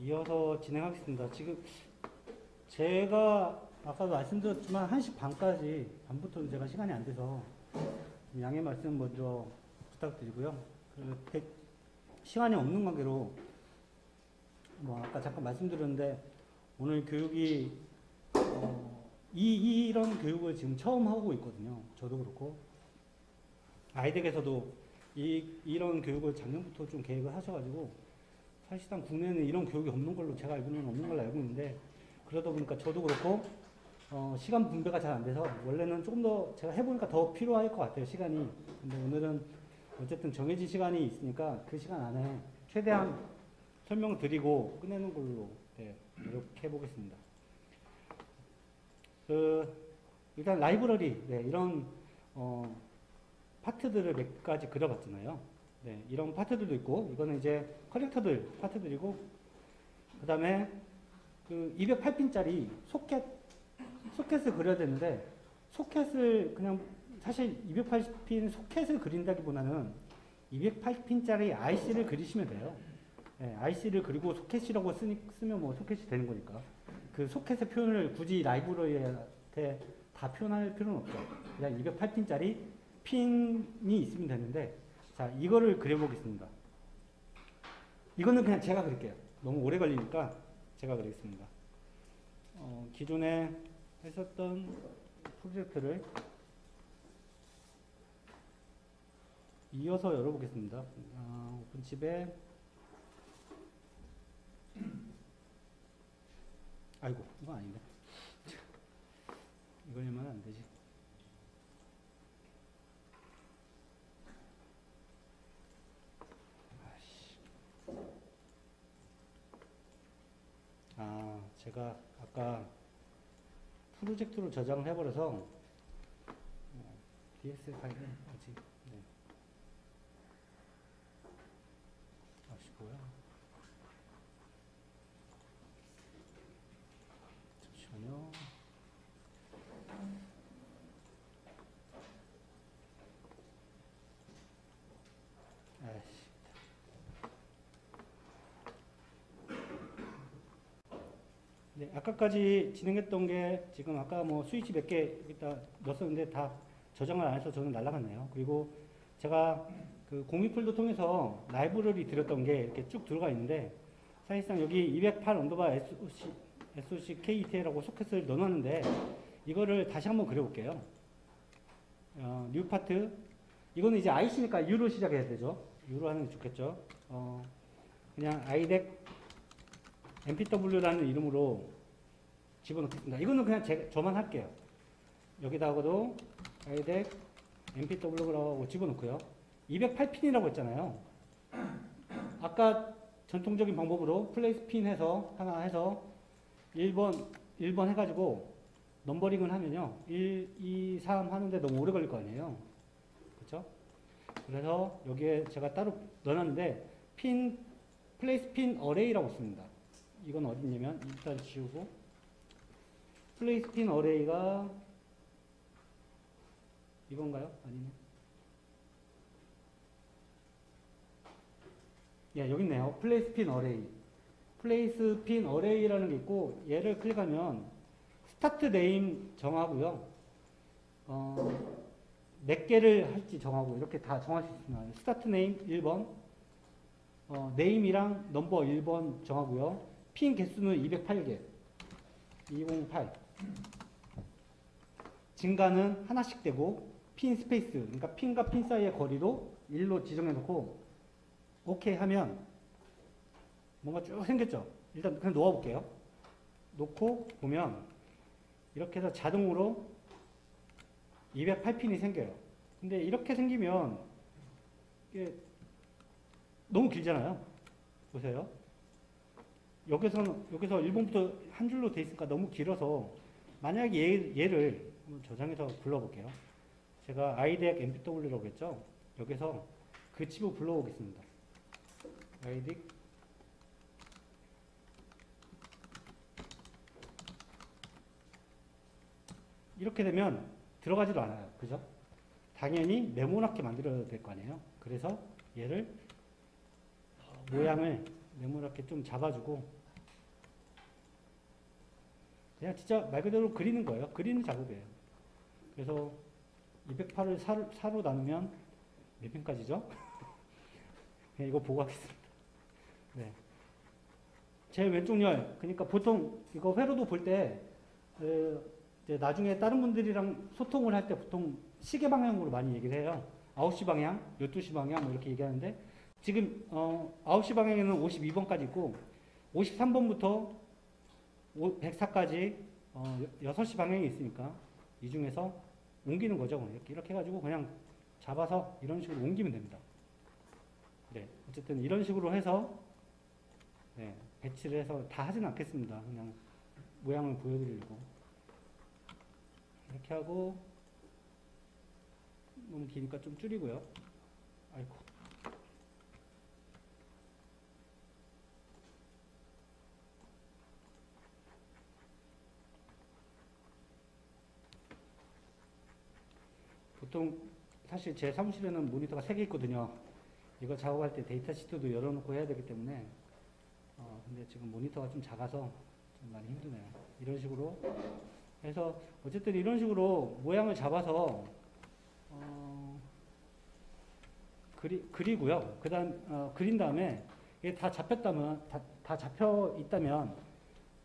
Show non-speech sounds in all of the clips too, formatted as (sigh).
이어서 진행하겠습니다. 지금 제가 아까도 말씀드렸지만 1시 반까지 반부터는 제가 시간이 안 돼서 좀 양해 말씀 먼저 부탁드리고요. 시간이 없는 관계로 뭐 아까 잠깐 말씀드렸는데 오늘 교육이 어, 이 이런 교육을 지금 처음 하고 있거든요. 저도 그렇고 아이덱에서도 이 이런 교육을 작년부터 좀 계획을 하셔가지고 사실상 국내에는 이런 교육이 없는 걸로 제가 알고는 없는 걸로 알고 있는데 그러다 보니까 저도 그렇고 어, 시간 분배가 잘 안 돼서 원래는 조금 더 제가 해보니까 더 필요할 것 같아요 시간이 근데 오늘은 어쨌든 정해진 시간이 있으니까 그 시간 안에 최대한 설명을 드리고 끝내는 걸로 네, 노력해 보겠습니다. 그 일단 라이브러리 네, 이런 어, 파트들을 몇 가지 그려봤잖아요. 네, 이런 파트들도 있고 이거는 이제 커렉터들 파트들이고 그 다음에 그 208핀짜리 소켓 소켓을 그려야 되는데 소켓을 그냥 사실 208핀 소켓을 그린다기보다는 208핀짜리 IC를 그리시면 돼요. 네, IC를 그리고 소켓이라고 쓰니, 쓰면 뭐 소켓이 되는 거니까 그 소켓의 표현을 굳이 라이브러리한테 다 표현할 필요는 없죠. 그냥 208핀짜리 핀이 있으면 되는데 자 이거를 그려보겠습니다. 이거는 그냥 제가 그릴게요. 너무 오래 걸리니까 제가 그리겠습니다. 어, 기존에 했었던 프로젝트를 이어서 열어보겠습니다. 아, 오픈칩에 아이고 이거 아닌데 (laughs) 이걸 열면 안 되지. 아, 제가 아까 프로젝트로 저장을 해버려서 어, DX 파일은 아직 네. 아시고요. 잠시만요. 아이씨. 네, 아까까지 진행했던 게 지금 아까 뭐 스위치 몇개 있다 넣었었는데 다 저장을 안 해서 저는 날라갔네요. 그리고 제가 그 공유 폴더 통해서 라이브러리 드렸던 게 이렇게 쭉 들어가 있는데 사실상 여기 208 underbar SOC, SOC KET라고 소켓을 넣어놨는데 이거를 다시 한번 그려볼게요. 어, new part 이거는 이제 IC니까 U로 시작해야 되죠. U로 하는 게 좋겠죠. 어, 그냥 IDEC MPW라는 이름으로 집어넣겠습니다. 이거는 그냥 제, 저만 할게요. 여기다가도 IDEC MPW라고 집어넣고요. 208핀이라고 했잖아요. 아까 전통적인 방법으로 place pin 해서 하나 해서 1번 1번 해가지고 numbering을 하면요. 1, 2, 3 하는데 너무 오래 걸릴 거 아니에요. 그렇죠? 그래서 여기에 제가 따로 넣어놨는데 pin place pin array라고 씁니다. 이건 어딨냐면 일단 지우고 place pin array가 이건가요? 아니네. 예, 여기 있네요. place pin array. place pin array라는 게 있고 얘를 클릭하면 start name 정하고요. 어, 몇 개를 할지 정하고 이렇게 다 정할 수 있습니다. start name 1번, 어, name이랑 number 1번 정하고요. 핀 개수는 208개. 208. 증가는 하나씩 되고 pin space, 그러니까 핀과 핀 사이의 거리도 1로 지정해 놓고 오케이 하면 뭔가 쭉 생겼죠. 일단 그냥 놓아 볼게요. 놓고 보면 이렇게 해서 자동으로 208핀이 생겨요. 근데 이렇게 생기면 이게 너무 길잖아요. 보세요. 여기서는 여기서 1번부터 한 줄로 돼 있으니까 너무 길어서 만약에 얘, 얘를 한번 저장해서 불러볼게요. 제가 아이덱 MPW라고 했죠. 여기서 그 칩을 불러오겠습니다. 아이덱 이렇게 되면 들어가지도 않아요. 그죠? 당연히 네모나게 만들어야 될 거 아니에요. 그래서 얘를 모양을 네모나게 좀 잡아주고 그냥 진짜 말 그대로 그리는 거예요. 그리는 작업이에요. 그래서 208을 4로, 4로 나누면 몇 편까지죠? (laughs) 이거 보고 하겠습니다. 네. 제 왼쪽 열, 그러니까 보통 이거 회로도 볼 때, 그, 이제 나중에 다른 분들이랑 소통을 할 때 보통 시계 방향으로 많이 얘기를 해요. 9시 방향, 12시 방향 뭐 이렇게 얘기하는데 지금 어 9시 방향에는 52번까지 있고 53번부터 104까지 어 6시 방향이 있으니까 이 중에서 옮기는 거죠. 이렇게 이렇게 해가지고 그냥 잡아서 이런 식으로 옮기면 됩니다. 네, 어쨌든 이런 식으로 해서 네, 배치를 해서 다 하진 않겠습니다. 그냥 모양을 보여드리려고 이렇게 하고 너무 기니까 좀 줄이고요. 아이고. 보통 사실 제 사무실에는 모니터가 3개 있거든요. 이거 작업할 때 데이터 시트도 열어놓고 해야 되기 때문에 어, 근데 지금 모니터가 좀 작아서 좀 많이 힘드네요. 이런 식으로 해서 어쨌든 이런 식으로 모양을 잡아서 어, 그리, 그리고요. 그 다음, 어, 그린 다음에 이게 다 잡혔다면, 다, 다 잡혀 있다면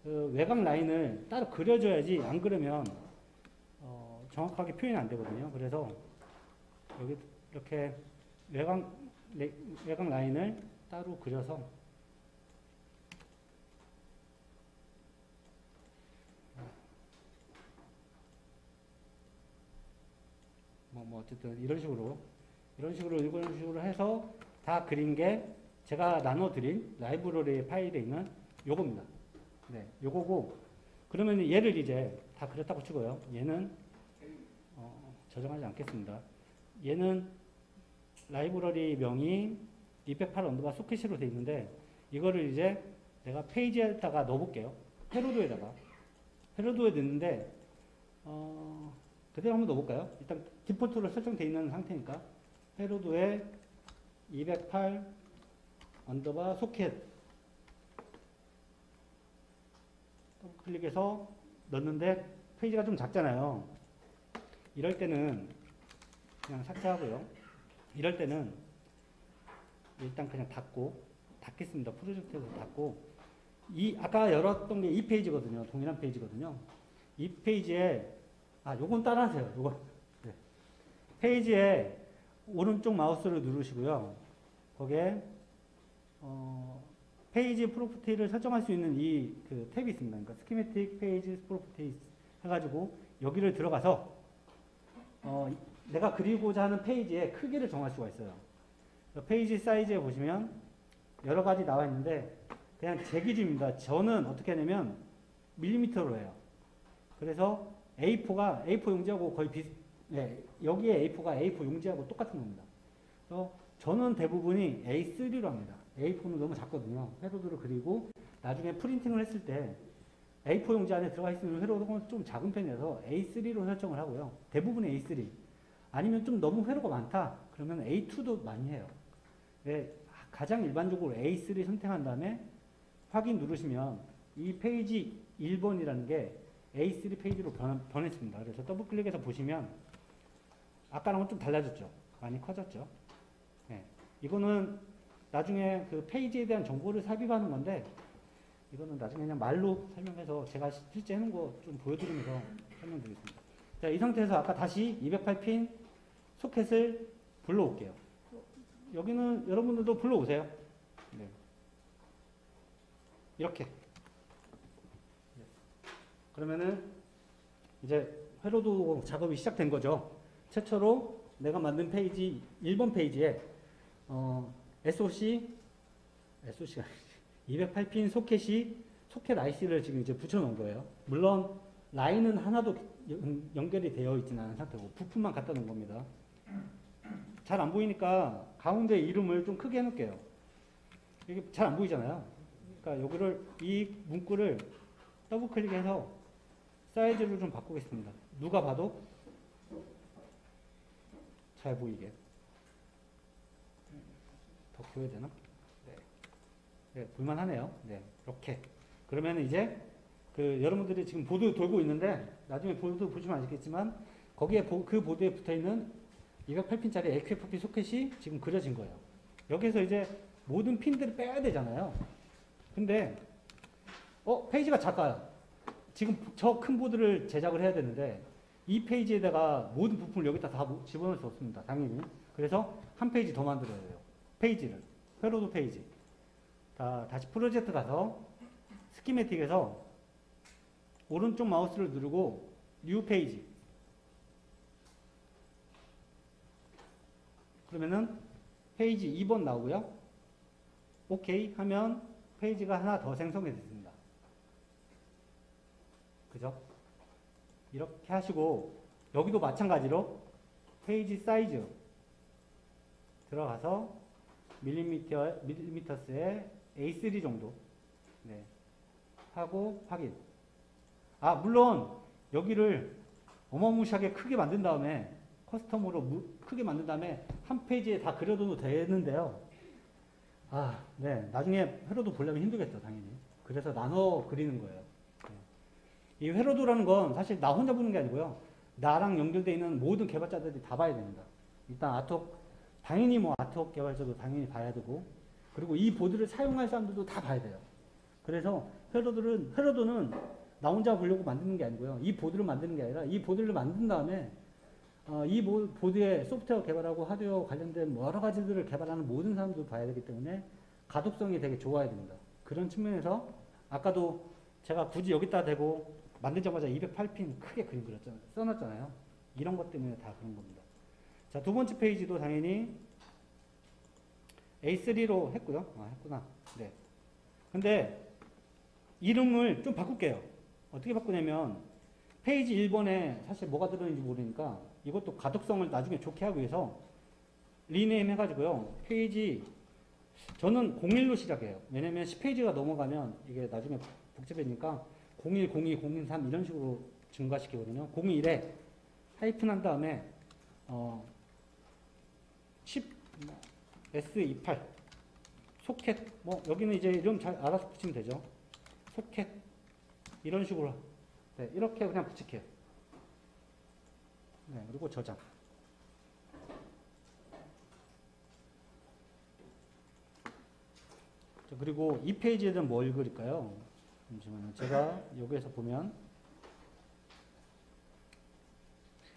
그 외곽 라인을 따로 그려줘야지 안 그러면 어, 정확하게 표현이 안 되거든요. 그래서 여기 이렇게 외곽, 레- 외곽 라인을 따로 그려서 뭐, 뭐 어쨌든 이런 식으로 이런 식으로 이런 식으로 해서 다 그린 게 제가 나눠드린 라이브러리 파일에 있는 요겁니다. 네, 요거고 그러면 얘를 이제 다 그렸다고 치고요. 얘는 어, 저장하지 않겠습니다. 얘는 라이브러리 명이 208 underbar 소켓으로 돼 있는데 이거를 이제 내가 페이지에다가 넣어볼게요. 회로도에다가 회로도에 넣는데 어, 그대로 한번 넣어볼까요? 일단 디폴트로 설정되어 있는 상태니까 회로도에 208 underbar 소켓 클릭해서 넣는데 페이지가 좀 작잖아요. 이럴 때는 그냥 삭제하고요. 이럴 때는 일단 그냥 닫고 닫겠습니다. 프로젝트에서 닫고 이 아까 열었던 게 이 페이지거든요. 동일한 페이지거든요. 이 페이지에 아 요건 따라하세요. 요건 네. 페이지에 오른쪽 마우스를 누르시고요. 거기에 어, page property를 설정할 수 있는 이 그 탭이 있습니다. 그러니까 schematic page property 해가지고 여기를 들어가서 어, 이- 내가 그리고자 하는 페이지의 크기를 정할 수가 있어요. 그 페이지 사이즈에 보시면 여러 가지 나와 있는데 그냥 제 기준입니다. 저는 어떻게 하냐면 밀리미터로 해요. 그래서 A4가 A4 용지하고 거의 비슷, 네, 여기에 A4가 A4 용지하고 똑같은 겁니다. 그래서 저는 대부분이 A3로 합니다. A4는 너무 작거든요. 회로도를 그리고 나중에 프린팅을 했을 때 A4 용지 안에 들어가 있으면 회로도가 좀 작은 편이라서 A3로 설정을 하고요. 대부분 A3. 아니면 좀 너무 회로가 많다. 그러면 A2도 많이 해요. 네, 가장 일반적으로 A3 선택한 다음에 확인 누르시면 이 페이지 1번이라는 게 A3 페이지로 변, 변했습니다. 그래서 더블 클릭해서 보시면 아까랑은 좀 달라졌죠. 많이 커졌죠. 네, 이거는 나중에 그 페이지에 대한 정보를 삽입하는 건데 이거는 나중에 그냥 말로 설명해서 제가 시- 실제 해놓은 거 좀 보여드리면서 설명드리겠습니다. 자, 이 상태에서 아까 다시 208핀 소켓을 불러올게요. 여기는 여러분들도 불러오세요. 네. 이렇게. 그러면은 이제 회로도 작업이 시작된 거죠. 최초로 내가 만든 페이지 1번 페이지에 어, SOC SOC가 208핀 소켓이 소켓 IC를 지금 이제 붙여 놓은 거예요. 물론 라인은 하나도 연- 연결이 되어 있지는 않은 상태고 부품만 갖다 놓은 겁니다. 잘 안 보이니까 가운데 이름을 좀 크게 해놓을게요. 이게 잘 안 보이잖아요. 그러니까 여기를 이 문구를 더블 클릭해서 사이즈를 좀 바꾸겠습니다. 누가 봐도 잘 보이게. 더 키워야 되나? 네. 네, 볼만하네요. 네, 이렇게. 그러면 이제 그 여러분들이 지금 보드 돌고 있는데 나중에 보드 보시면 아시겠지만 거기에 보- 그 보드에 붙어 있는 208핀짜리 QFP 소켓이 지금 그려진 거예요. 여기서 이제 모든 핀들을 빼야 되잖아요. 근데 어 페이지가 작아요. 지금 저 큰 보드를 제작을 해야 되는데 이 페이지에다가 모든 부품을 여기다 다 모- 집어넣을 수 없습니다. 당연히. 그래서 한 페이지 더 만들어야 돼요. 페이지를. 회로도 페이지. 다, 다시 프로젝트 가서 schematic에서 오른쪽 마우스를 누르고 new page. 그러면은 페이지 2번 나오고요. 오케이 하면 페이지가 하나 더 생성이 됐습니다. 그죠? 이렇게 하시고 여기도 마찬가지로 페이지 사이즈 들어가서 밀리미터 millimeters의 A3 정도 네. 하고 확인. 아 물론 여기를 어마무시하게 크게 만든 다음에 커스텀으로 무- 크게 만든 다음에 한 페이지에 다 그려도 되는데요. 아, 네. 나중에 회로도 보려면 힘들겠죠, 당연히. 그래서 나눠 그리는 거예요. 네. 이 회로도라는 건 사실 나 혼자 보는 게 아니고요. 나랑 연결되어 있는 모든 개발자들이 다 봐야 됩니다. 일단 아톡, 당연히 뭐 아톡 개발자도 당연히 봐야 되고, 그리고 이 보드를 사용할 사람들도 다 봐야 돼요. 그래서 회로도는, 회로도는 나 혼자 보려고 만드는 게 아니고요. 이 보드를 만드는 게 아니라 이 보드를 만든 다음에 어, 이 보- 보드에 소프트웨어 개발하고 하드웨어 관련된 여러 가지들을 개발하는 모든 사람도 봐야 되기 때문에 가독성이 되게 좋아야 됩니다. 그런 측면에서 아까도 제가 굳이 여기다 대고 만들자마자 208핀 크게 그림 그렸잖아요. 써놨잖아요. 이런 것 때문에 다 그런 겁니다. 자, 두 번째 페이지도 당연히 A3로 했고요. 아, 했구나. 네. 근데 이름을 좀 바꿀게요. 어떻게 바꾸냐면 페이지 1번에 사실 뭐가 들어있는지 모르니까 이것도 가독성을 나중에 좋게 하기 위해서 rename 해가지고요. 페이지 저는 01로 시작해요. 왜냐면 10페이지가 넘어가면 이게 나중에 복잡해지니까 01, 02, 013 이런 식으로 증가시키거든요. 01에 하이픈 한 다음에 어, 10 S28 소켓 뭐 여기는 이제 이름 잘 알아서 붙이면 되죠. 소켓 이런 식으로 네, 이렇게 그냥 붙일게요. 네, 그리고 저장. 자, 그리고 이 페이지에는 뭘 그릴까요? 잠시만요. 제가 여기에서 보면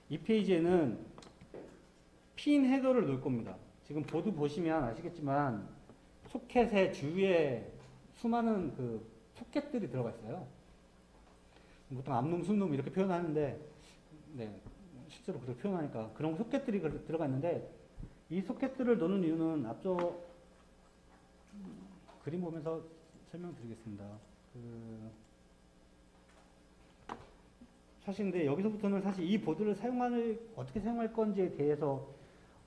이 페이지에는 핀 헤더를 넣을 겁니다. 지금 보드 보시면 아시겠지만 소켓의 주위에 수많은 그 소켓들이 들어가 있어요. 보통 암놈, 순놈 이렇게 표현하는데, 네, 실제로 그렇게 표현하니까 그런 소켓들이 그- 들어가 있는데 이 소켓들을 넣는 이유는 앞서 음, 그림 보면서 설명드리겠습니다. 그 사실 근데 여기서부터는 사실 이 보드를 사용할 어떻게 사용할 건지에 대해서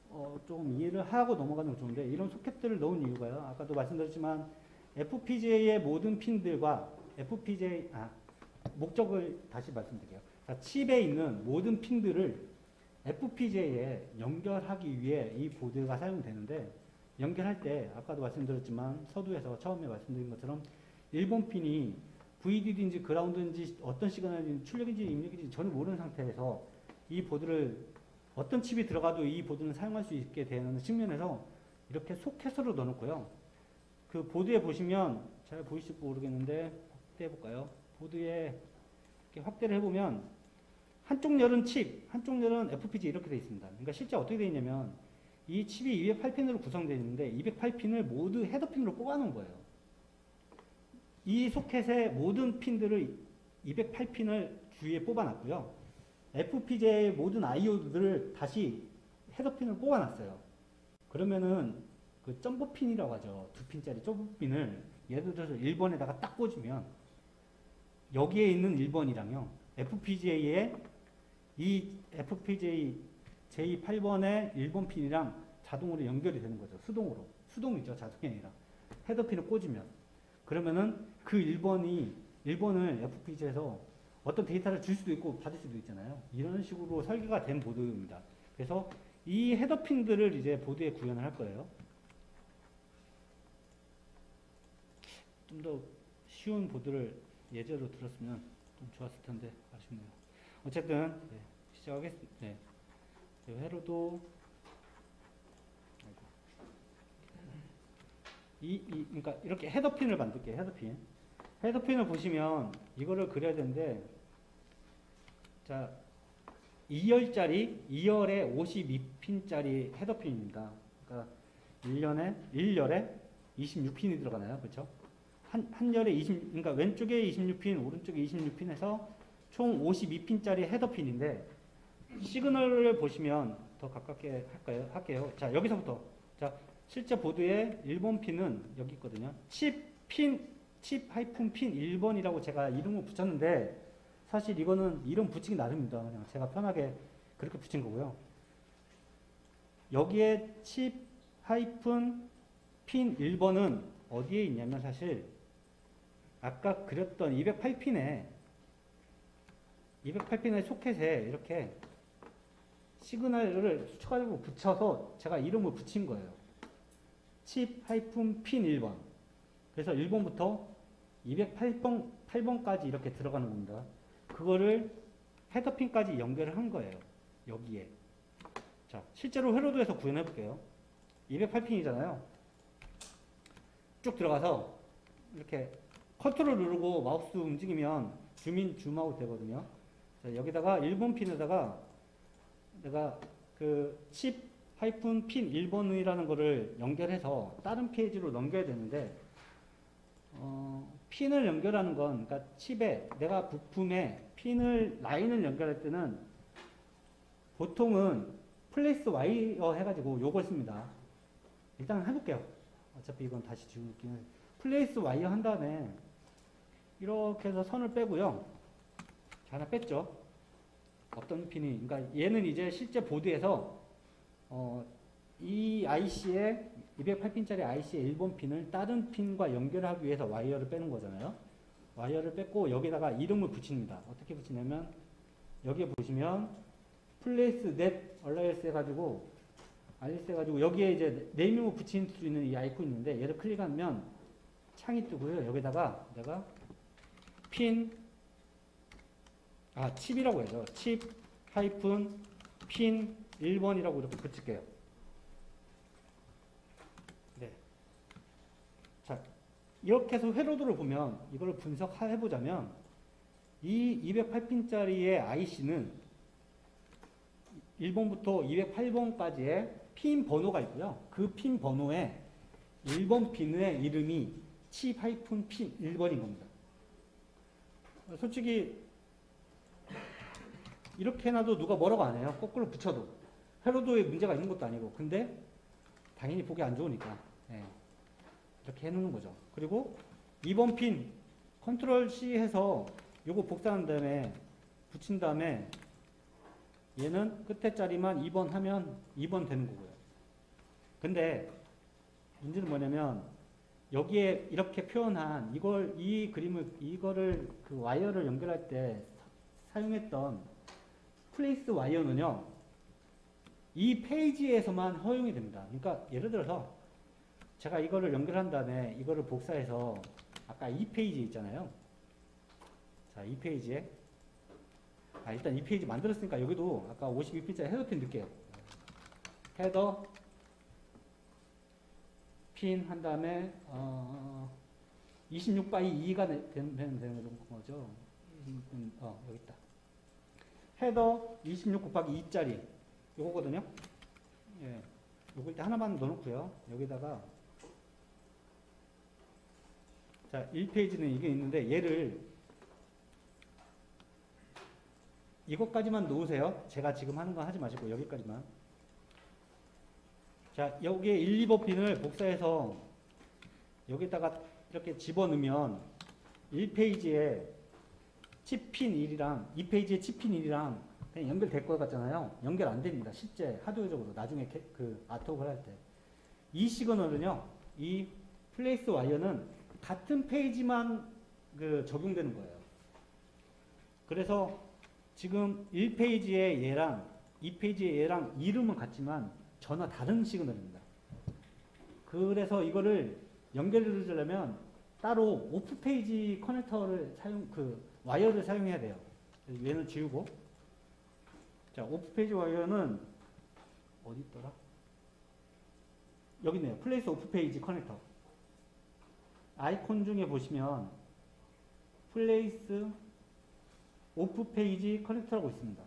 어, 좀 이해를 하고 넘어가는 게 좋은데 이런 소켓들을 넣은 이유가요. 아까도 말씀드렸지만 FPGA의 모든 핀들과 FPGA 아 목적을 다시 말씀드릴게요. 자, 칩에 있는 모든 핀들을 FPGA에 연결하기 위해 이 보드가 사용되는데 연결할 때 아까도 말씀드렸지만 서두에서 처음에 말씀드린 것처럼 1번 핀이 VDD인지 그라운드인지 어떤 시그널인지 출력인지 입력인지 전혀 모르는 상태에서 이 보드를 어떤 칩이 들어가도 이 보드는 사용할 수 있게 되는 측면에서 이렇게 소켓으로 넣어놓고요. 그 보드에 보시면 잘 보이실지 모르겠는데 확대해 볼까요? 보드에 이렇게 확대를 해보면 한쪽 열은 칩, 한쪽 열은 FPGA 이렇게 되어 있습니다. 그러니까 실제 어떻게 되어 있냐면 이 칩이 208핀으로 구성되어 있는데 208핀을 모두 헤더핀으로 뽑아놓은 거예요. 이 소켓의 모든 핀들을 208핀을 주위에 뽑아놨고요. FPGA의 모든 IO들을 다시 헤더핀을 뽑아놨어요. 그러면은 그 점프핀이라고 하죠. 두 핀짜리 점프핀을 예를 들어서 1번에다가 딱 꽂으면 여기에 있는 1번이랑요. FPGA의 이 FPGA J8번의 1번 핀이랑 자동으로 연결이 되는 거죠. 수동으로. 수동이죠. 자동이 아니라. 헤더핀을 꽂으면. 그러면은 그 1번이 1번을 FPGA에서 어떤 데이터를 줄 수도 있고 받을 수도 있잖아요. 이런 식으로 설계가 된 보드입니다. 그래서 이 헤더핀들을 이제 보드에 구현을 할 거예요. 좀 더 쉬운 보드를 예제로 들었으면 좀 좋았을 텐데 아쉽네요. 어쨌든 네, 시작하겠습니다. 네. 네, 회로도. 이, 이 그러니까 이렇게 헤더핀을 만들게요. 헤더핀. 헤더핀을 보시면 이거를 그려야 되는데 자 2열짜리 2열에 52핀짜리 헤더핀입니다. 그러니까 1년에 1열에 26핀이 들어가나요? 그렇죠? 한, 한 열에 20, 그러니까 왼쪽에 26핀, 오른쪽에 26핀에서 총 52핀짜리 헤더핀인데 시그널을 보시면 더 가깝게 할까요? 할게요. 자, 여기서부터. 자, 실제 보드의 1번 핀은 여기 있거든요. 칩 핀, 칩 하이픈 핀 1번이라고 제가 이름을 붙였는데 사실 이거는 이름 붙이기 나름입니다. 그냥 제가 편하게 그렇게 붙인 거고요. 여기에 칩 하이픈 핀 1번은 어디에 있냐면 사실 아까 그렸던 208핀에 208핀의 소켓에 이렇게 시그널을 수축가지고 붙여서 제가 이름을 붙인 거예요. 칩 하이픈 핀 1번. 그래서 1번부터 208번, 8번까지 이렇게 들어가는 겁니다. 그거를 header핀까지 연결을 한 거예요. 여기에. 자, 실제로 회로도에서 구현해 볼게요. 208핀이잖아요. 쭉 들어가서 이렇게 컨트롤 누르고 마우스 움직이면 줌인 줌아웃 되거든요. 자, 여기다가 1번 핀에다가 내가 그칩 하이픈 핀 1번이라는 거를 연결해서 다른 페이지로 넘겨야 되는데 어, 핀을 연결하는 건 그러니까 칩에 내가 부품에 핀을 라인을 연결할 때는 보통은 place wire 해가지고 요걸 씁니다. 일단 해볼게요. 어차피 이건 다시 지우긴 해. place wire 한 다음에 이렇게 해서 선을 빼고요. 자, 하나 뺐죠. 어떤 핀이, 그러니까 얘는 이제 실제 보드에서 어, 이 IC의 208핀짜리 IC의 1번 핀을 다른 핀과 연결하기 위해서 와이어를 빼는 거잖아요. 와이어를 뺐고 여기다가 이름을 붙입니다. 어떻게 붙이냐면 여기에 보시면 place net alias 해가지고 alias 해가지고 여기에 이제 naming을 붙일 수 있는 이 아이콘이 있는데 얘를 클릭하면 창이 뜨고요. 여기다가 내가 핀, 아, 칩이라고 해서 칩 하이픈 핀 1번이라고 이렇게 붙일게요. 네. 자, 이렇게 해서 회로도를 보면 이걸 분석해 보자면 이 208핀짜리의 IC는 1번부터 208번까지의 핀 번호가 있고요. 그 핀 번호에 1번 핀의 이름이 칩 하이픈 핀 1번인 겁니다. 솔직히 이렇게 해놔도 누가 뭐라고 안 해요. 거꾸로 붙여도. 회로도에 문제가 있는 것도 아니고. 근데 당연히 보기 안 좋으니까. 예. 이렇게 해놓는 거죠. 그리고 2번 핀 컨트롤 C 해서 요거 복사한 다음에 붙인 다음에 얘는 끝에 자리만 2번 하면 2번 되는 거고요. 근데 문제는 뭐냐면 여기에 이렇게 표현한 이걸 이 그림을 이거를 그 와이어를 연결할 때 사용했던 place wire는요. 이 페이지에서만 허용이 됩니다. 그러니까 예를 들어서 제가 이거를 연결한 다음에 이거를 복사해서 아까 이 페이지 있잖아요. 자, 이 페이지에 아, 일단 이 페이지 만들었으니까 여기도 아까 52p짜리 헤더핀 넣을게요. 헤더 핀 한 다음에 어, 26 by 2가 되는, 되는 거죠. 어, 여기 있다. 헤더 26 곱하기 2짜리 요거거든요. 예. 요거 일단 하나만 넣어놓고요. 여기다가 자 1페이지는 이게 있는데 얘를 이것까지만 놓으세요. 제가 지금 하는 거 하지 마시고 여기까지만. 자, 여기에 1, 2번 핀을 복사해서 여기다가 이렇게 집어넣으면 1페이지에 칩핀 1이랑 2페이지에 칩핀 1이랑 그냥 연결될 것 같잖아요. 연결 안 됩니다. 실제 하드웨어적으로 나중에 캐, 그 아트웍을 할 때. 이 시그널은요. 이 place wire는 같은 페이지만 그 적용되는 거예요. 그래서 지금 1페이지의 얘랑 2페이지의 얘랑 이름은 같지만 전혀 다른 시그널입니다. 그래서 이거를 연결을 하려면 따로 off page connector를 사용 그 와이어를 사용해야 돼요. 얘는 지우고 자 오프 페이지 와이어는 어디 있더라? 여기 있네요. place off page connector. 아이콘 중에 보시면 place off page connector라고 있습니다.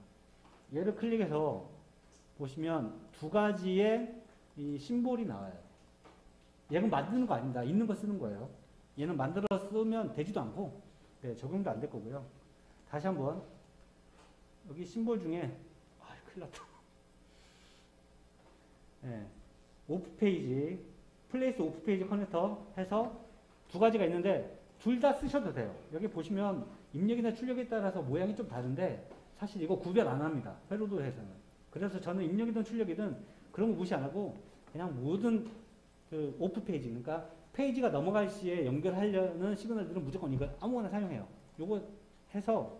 얘를 클릭해서 보시면 두 가지의 이 심볼이 나와요. 얘는 만드는 거 아닙니다. 있는 거 쓰는 거예요. 얘는 만들어 쓰면 되지도 않고 네, 적용도 안 될 거고요. 다시 한번 여기 심볼 중에 아 큰일 났다. 네, off page place off page connector 해서 두 가지가 있는데 둘 다 쓰셔도 돼요. 여기 보시면 입력이나 출력에 따라서 모양이 좀 다른데 사실 이거 구별 안 합니다. 회로도에서는. 그래서 저는 입력이든 출력이든 그런 거 무시 안 하고 그냥 모든 그 off page 그러니까 페이지가 넘어갈 시에 연결하려는 시그널들은 무조건 이거 아무거나 사용해요. 요거 해서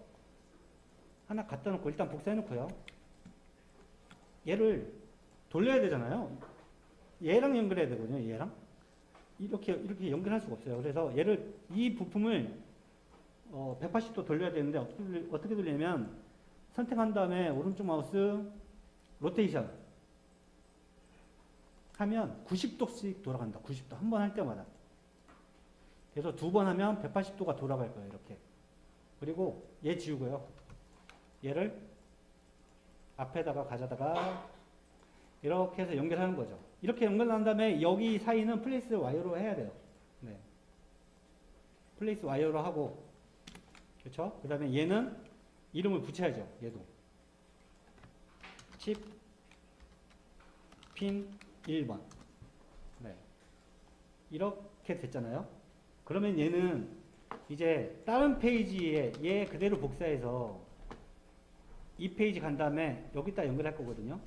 하나 갖다 놓고 일단 복사해 놓고요. 얘를 돌려야 되잖아요. 얘랑 연결해야 되거든요. 얘랑. 이렇게 이렇게 연결할 수가 없어요. 그래서 얘를 이 부품을 어, 180도 돌려야 되는데 어떻게, 어떻게 돌리냐면 선택한 다음에 오른쪽 마우스 로테이션 하면 90도씩 돌아간다. 90도 한 번 할 때마다. 그래서 두 번 하면 180도가 돌아갈 거예요. 이렇게. 그리고 얘 지우고요. 얘를 앞에다가 가져다가 이렇게 해서 연결하는 거죠. 이렇게 연결한 다음에 여기 사이는 place wire로 해야 돼요. 네. place wire로 하고 그렇죠? 그 다음에 얘는 이름을 붙여야죠. 얘도 칩, 핀 1번 네. 이렇게 됐잖아요. 그러면 얘는 이제 다른 페이지에 얘 그대로 복사해서 이 페이지 간 다음에 여기다 연결할 거거든요.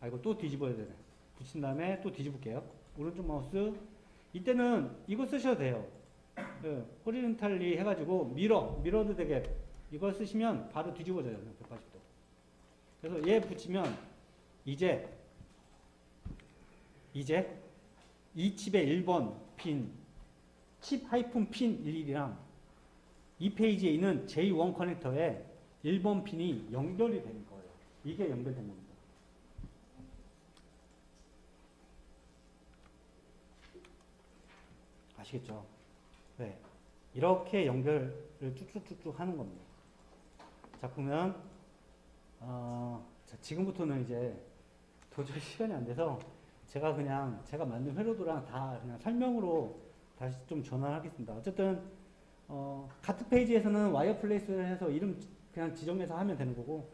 아 이거 또 뒤집어야 되네. 붙인 다음에 또 뒤집을게요. 오른쪽 마우스 이때는 이거 쓰셔도 돼요. 그 horizontally 해가지고 mirror mirror도 되게 이걸 쓰시면 바로 뒤집어져요. 180도. 그래서 얘 붙이면 이제 이제 이 칩의 1번 핀, 칩 하이픈 핀 11이랑 이 페이지에 있는 J1 커넥터에 1번 핀이 연결이 되는 거예요. 이게 연결된 겁니다. 아시겠죠? 네. 이렇게 연결을 쭉쭉쭉쭉 하는 겁니다. 자, 그러면, 어, 자, 지금부터는 이제 도저히 시간이 안 돼서 제가 그냥 제가 만든 회로도랑 다 그냥 설명으로 다시 좀 전환하겠습니다. 어쨌든, 어, 같은 페이지에서는 와이어 플레이스를 해서 이름 그냥 지정해서 하면 되는 거고,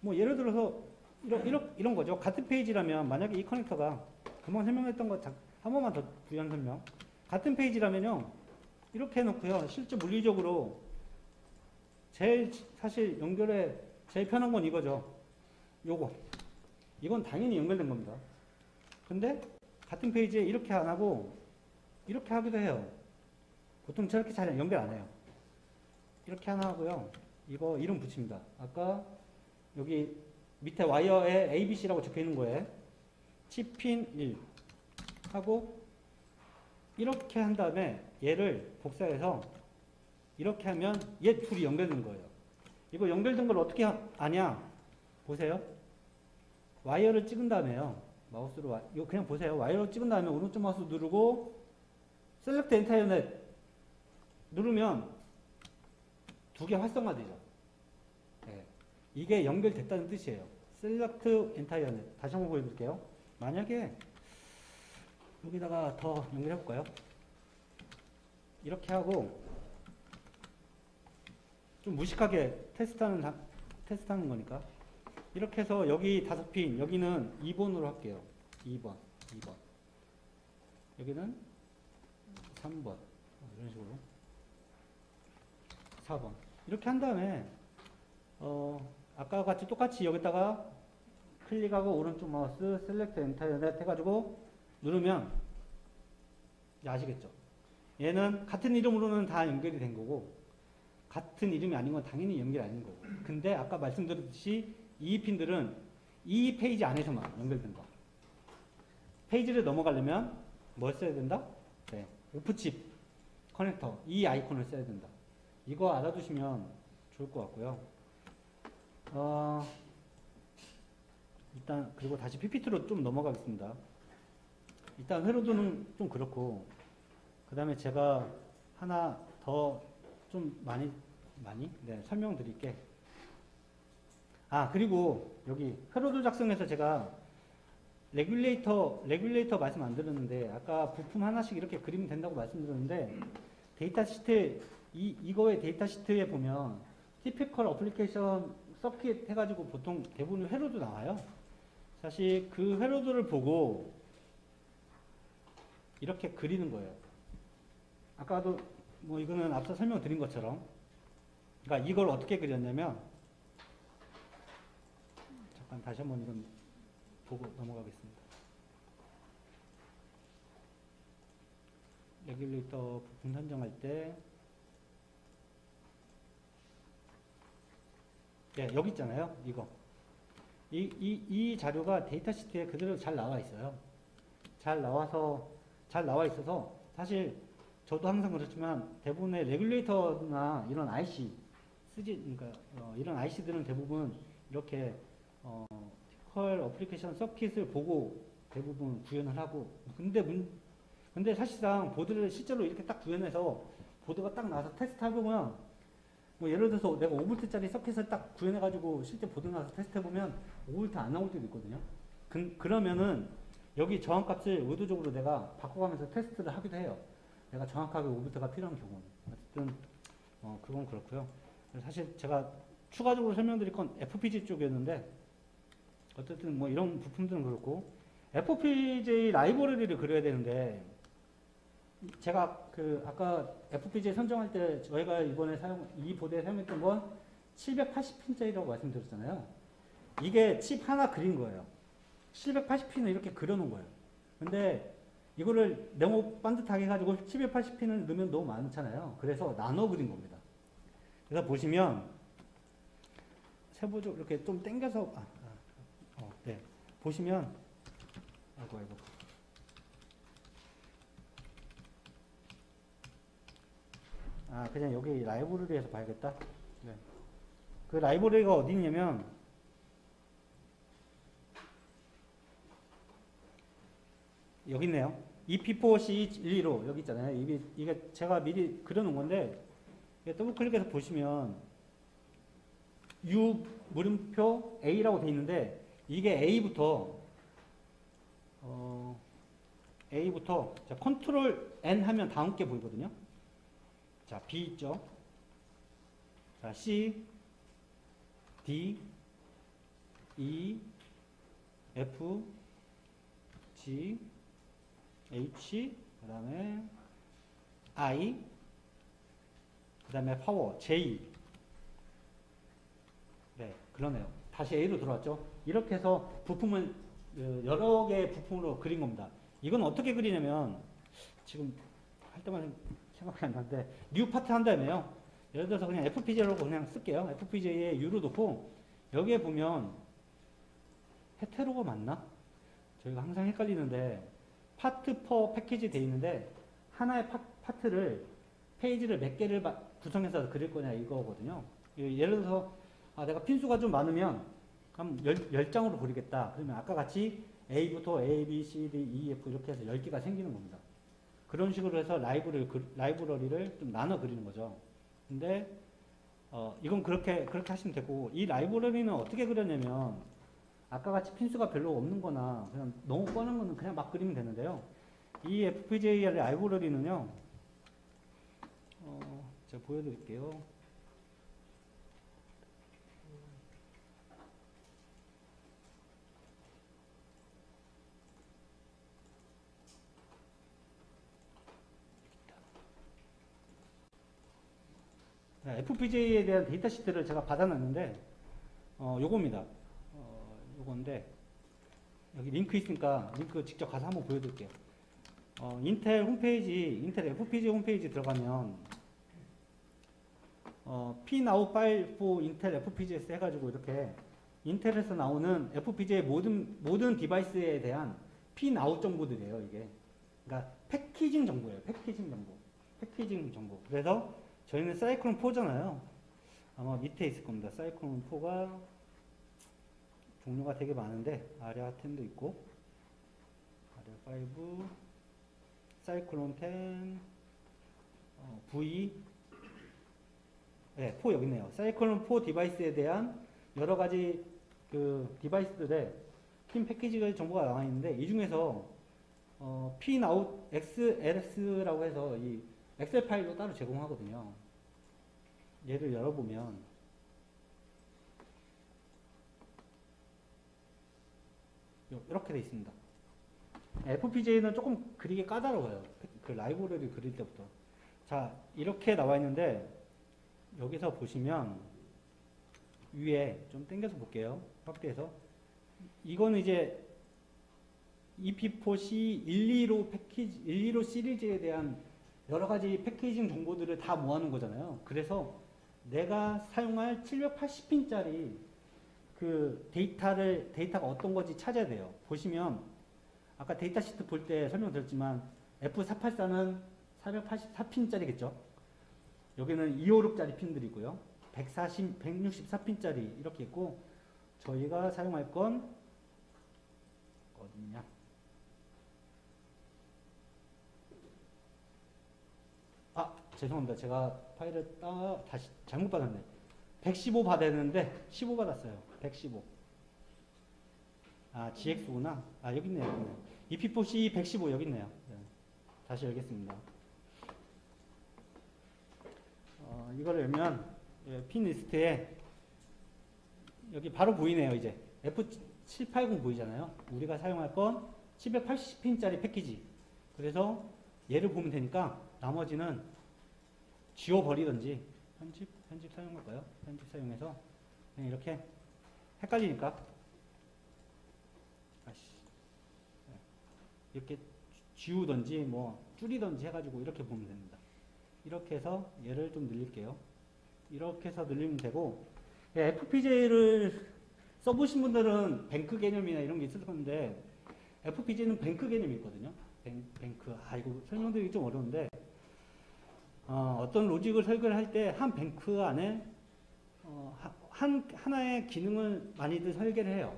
뭐 예를 들어서 이런, 이런, 이런 거죠. 같은 페이지라면 만약에 이 커넥터가 금방 설명했던 거 한 번만 더 부연 설명. 같은 페이지라면요. 이렇게 해놓고요. 실제 물리적으로 제일 사실 연결에 제일 편한 건 이거죠. 요거. 이건 당연히 연결된 겁니다. 근데 같은 페이지에 이렇게 안 하고 이렇게 하기도 해요. 보통 저렇게 잘 연결 안 해요. 이렇게 하나 하고요. 이거 이름 붙입니다. 아까 여기 밑에 와이어에 ABC라고 적혀 있는 거에 칩핀 1 하고 이렇게 한 다음에 얘를 복사해서 이렇게 하면 얘 둘이 연결된 거예요. 이거 연결된 걸 어떻게 하- 아냐? 보세요. 와이어를 찍은 다음에요. 마우스로 와, 이거 그냥 보세요. 와이어를 찍은 다음에 오른쪽 마우스 누르고 select entire net 누르면 두 개 활성화되죠. 네. 이게 연결됐다는 뜻이에요. select entire net 다시 한번 보여드릴게요. 만약에 여기다가 더 연결해 볼까요? 이렇게 하고 좀 무식하게 테스트하는 다- 테스트하는 거니까 이렇게 해서 여기 다섯 핀 여기는 2번으로 할게요. 2번, 2번. 여기는 3번 이런 식으로 4번 이렇게 한 다음에 어 아까 같이 똑같이 여기다가 클릭하고 오른쪽 마우스 select entire net 해가지고 누르면 아시겠죠? 얘는 같은 이름으로는 다 연결이 된 거고 같은 이름이 아닌 건 당연히 연결이 아닌 거고 근데 아까 말씀드렸듯이 이 핀들은 이 페이지 안에서만 연결된 거 페이지를 넘어가려면 뭘 써야 된다? 네, 오프칩 커넥터 이 아이콘을 써야 된다. 이거 알아두시면 좋을 것 같고요. 어, 일단 그리고 다시 PPT로 좀 넘어가겠습니다. 일단 회로도는 좀 그렇고 그 다음에 제가 하나 더 좀 많이 많이 네, 설명드릴게. 아 그리고 여기 회로도 작성해서 제가 레귤레이터 레귤레이터 말씀 안 드렸는데 아까 부품 하나씩 이렇게 그리면 된다고 말씀드렸는데 데이터 시트 이 이거의 데이터 시트에 보면 typical application circuit 해가지고 보통 대부분 회로도 나와요. 사실 그 회로도를 보고 이렇게 그리는 거예요. 아까도 뭐 이거는 앞서 설명드린 것처럼 그러니까 이걸 어떻게 그렸냐면 잠깐 다시 한번 이건 보고 넘어가겠습니다. 레귤레이터 부품 선정할 때 예, 여기 있잖아요. 이거. 이, 이, 이 자료가 data sheet에 그대로 잘 나와 있어요. 잘 나와서, 잘 나와 있어서, 사실 저도 항상 그렇지만 대부분의 레귤레이터나 이런 IC, 쓰지, 그러니까, 어, 이런 IC들은 대부분 이렇게, 어, typical application circuit을 보고 대부분 구현을 하고, 근데 문, 근데 사실상 보드를 실제로 이렇게 딱 구현해서 보드가 딱 나와서 테스트 해보면 뭐 예를 들어서 내가 5V짜리 서킷을 딱 구현해가지고 실제 보드 나와서 테스트 해보면 5V 안 나올 때도 있거든요. 그, 그러면은 여기 저항값을 의도적으로 내가 바꿔가면서 테스트를 하기도 해요. 내가 정확하게 5V가 필요한 경우는. 어쨌든 어, 그건 그렇고요. 사실 제가 추가적으로 설명드릴 건 FPG 쪽이었는데 어쨌든 뭐 이런 부품들은 그렇고 FPGA 라이브러리를 그려야 되는데 제가 그 아까 FPGA 선정할 때 저희가 이번에 사용 이 보드에 사용했던 건 780핀짜리라고 말씀드렸잖아요. 이게 칩 하나 그린 거예요. 780핀을 이렇게 그려놓은 거예요. 근데 이거를 너무 반듯하게 해가지고 780핀을 넣으면 너무 많잖아요. 그래서 나눠 그린 겁니다. 그래서 보시면 세부적으로 이렇게 좀 당겨서 아, 아, 어, 네. 보시면 아이고 아이고 아, 그냥 여기 라이브러리에서 봐야겠다. 네. 그 라이브러리가 어디 있냐면, 여기 있네요. EP4C12로 여기 있잖아요. 이게, 이게 제가 미리 그려놓은 건데, 더블 클릭해서 보시면, U 물음표 A라고 돼 있는데, 이게 A부터, 어, A부터, 자, control N 하면 다음 게 보이거든요. 자, B 있죠? 자, C, D, E, F, G, H, 그 다음에 I, 그 다음에 파워, J. 네, 그러네요. 다시 A로 들어왔죠? 이렇게 해서 부품을 어, 여러 개의 부품으로 그린 겁니다. 이건 어떻게 그리냐면 지금 할 때만 생각이 안 나는데 new part 한다며요. 예를 들어서 그냥 FPGA로 그냥 쓸게요. FPGA에 U로 놓고 여기에 보면 hetero가 맞나? 저희가 항상 헷갈리는데 part per package 돼 있는데 하나의 파, 파트를 페이지를 몇 개를 구성해서 그릴 거냐 이거거든요. 예를 들어서 아, 내가 핀수가 좀 많으면 그럼 10, 장으로 그리겠다. 그러면 아까 같이 A부터 A, B, C, D, E, F 이렇게 해서 10개가 생기는 겁니다. 그런 식으로 해서 라이브를, 라이브러리를 좀 나눠 그리는 거죠. 근데, 어, 이건 그렇게, 그렇게 하시면 되고, 이 라이브러리는 어떻게 그렸냐면, 아까 같이 핀수가 별로 없는 거나, 그냥 너무 뻔한 거는 그냥 막 그리면 되는데요. 이 FPGA 라이브러리는요, 어, 제가 보여드릴게요. FPGA에 대한 data sheet를 제가 받아놨는데, 어, 요겁니다. 어, 요건데, 여기 링크 있으니까 링크 직접 가서 한번 보여드릴게요. 어, 인텔 홈페이지, 인텔 FPGA 홈페이지 들어가면, 어, pinout file for 인텔 FPGA 해가지고 이렇게 인텔에서 나오는 FPGA 모든, 모든 device에 대한 pinout 정보들이에요, 이게. 그러니까 packaging 정보예요, packaging 정보. 패키징 정보. 그래서 저희는 사이클론 4잖아요. 아마 밑에 있을 겁니다. 사이클론 4가 종류가 되게 많은데 아리아 10도 있고 아리아 5, 사이클론 10, 어, V, 네, 4 여기 있네요. 사이클론 4 디바이스에 대한 여러 가지 그 디바이스들의 핀 패키지 정보가 나와 있는데 이 중에서 어, pinout xls라고 해서 이 엑셀 파일로 따로 제공하거든요. 얘를 열어보면 요- 이렇게 돼 있습니다. FPGA는 조금 그리기 까다로워요. 그 라이브러리 그릴 때부터. 자, 이렇게 나와 있는데 여기서 보시면 위에 좀 당겨서 볼게요. 확대해서 이거는 이제 EP4C 125 패키지 125 시리즈에 대한 여러 가지 패키징 정보들을 다 모아놓은 거잖아요. 그래서 내가 사용할 780핀짜리 그 데이터를 데이터가 어떤 건지 찾아야 돼요. 보시면 아까 데이터 시트 볼 때 설명드렸지만 F484는 484핀짜리겠죠. 여기는 256짜리 핀들이고요. 140, 164핀짜리 이렇게 있고 저희가 사용할 건 어디냐? 아 죄송합니다. 제가 파일을 따 다시 잘못 받았네. 115 받아야 되는데 15 받았어요. 115. 아 GX구나. 아 여기 있네요. 여기 있네요. EP4C 115 여기 있네요. 네. 다시 열겠습니다. 어, 이거를 열면 예, pin list에 여기 바로 보이네요. 이제 F780 보이잖아요. 우리가 사용할 건 780핀짜리 패키지. 그래서 얘를 보면 되니까 나머지는 지워버리든지 편집 편집 사용할까요? 편집 사용해서 이렇게 헷갈리니까 네. 이렇게 지우든지 뭐 줄이든지 해가지고 이렇게 보면 됩니다. 이렇게 해서 얘를 좀 늘릴게요. 이렇게 해서 늘리면 되고 예, FPGA를 써보신 분들은 뱅크 개념이나 이런 게 있을 건데 FPGA는 뱅크 개념이 있거든요. 뱅, 뱅크 아 이거 설명드리기 좀 어려운데 어, 떤 로직을 설계를 할 때 한 뱅크 안에 어, 하- 한 하나의 기능을 많이들 설계를 해요.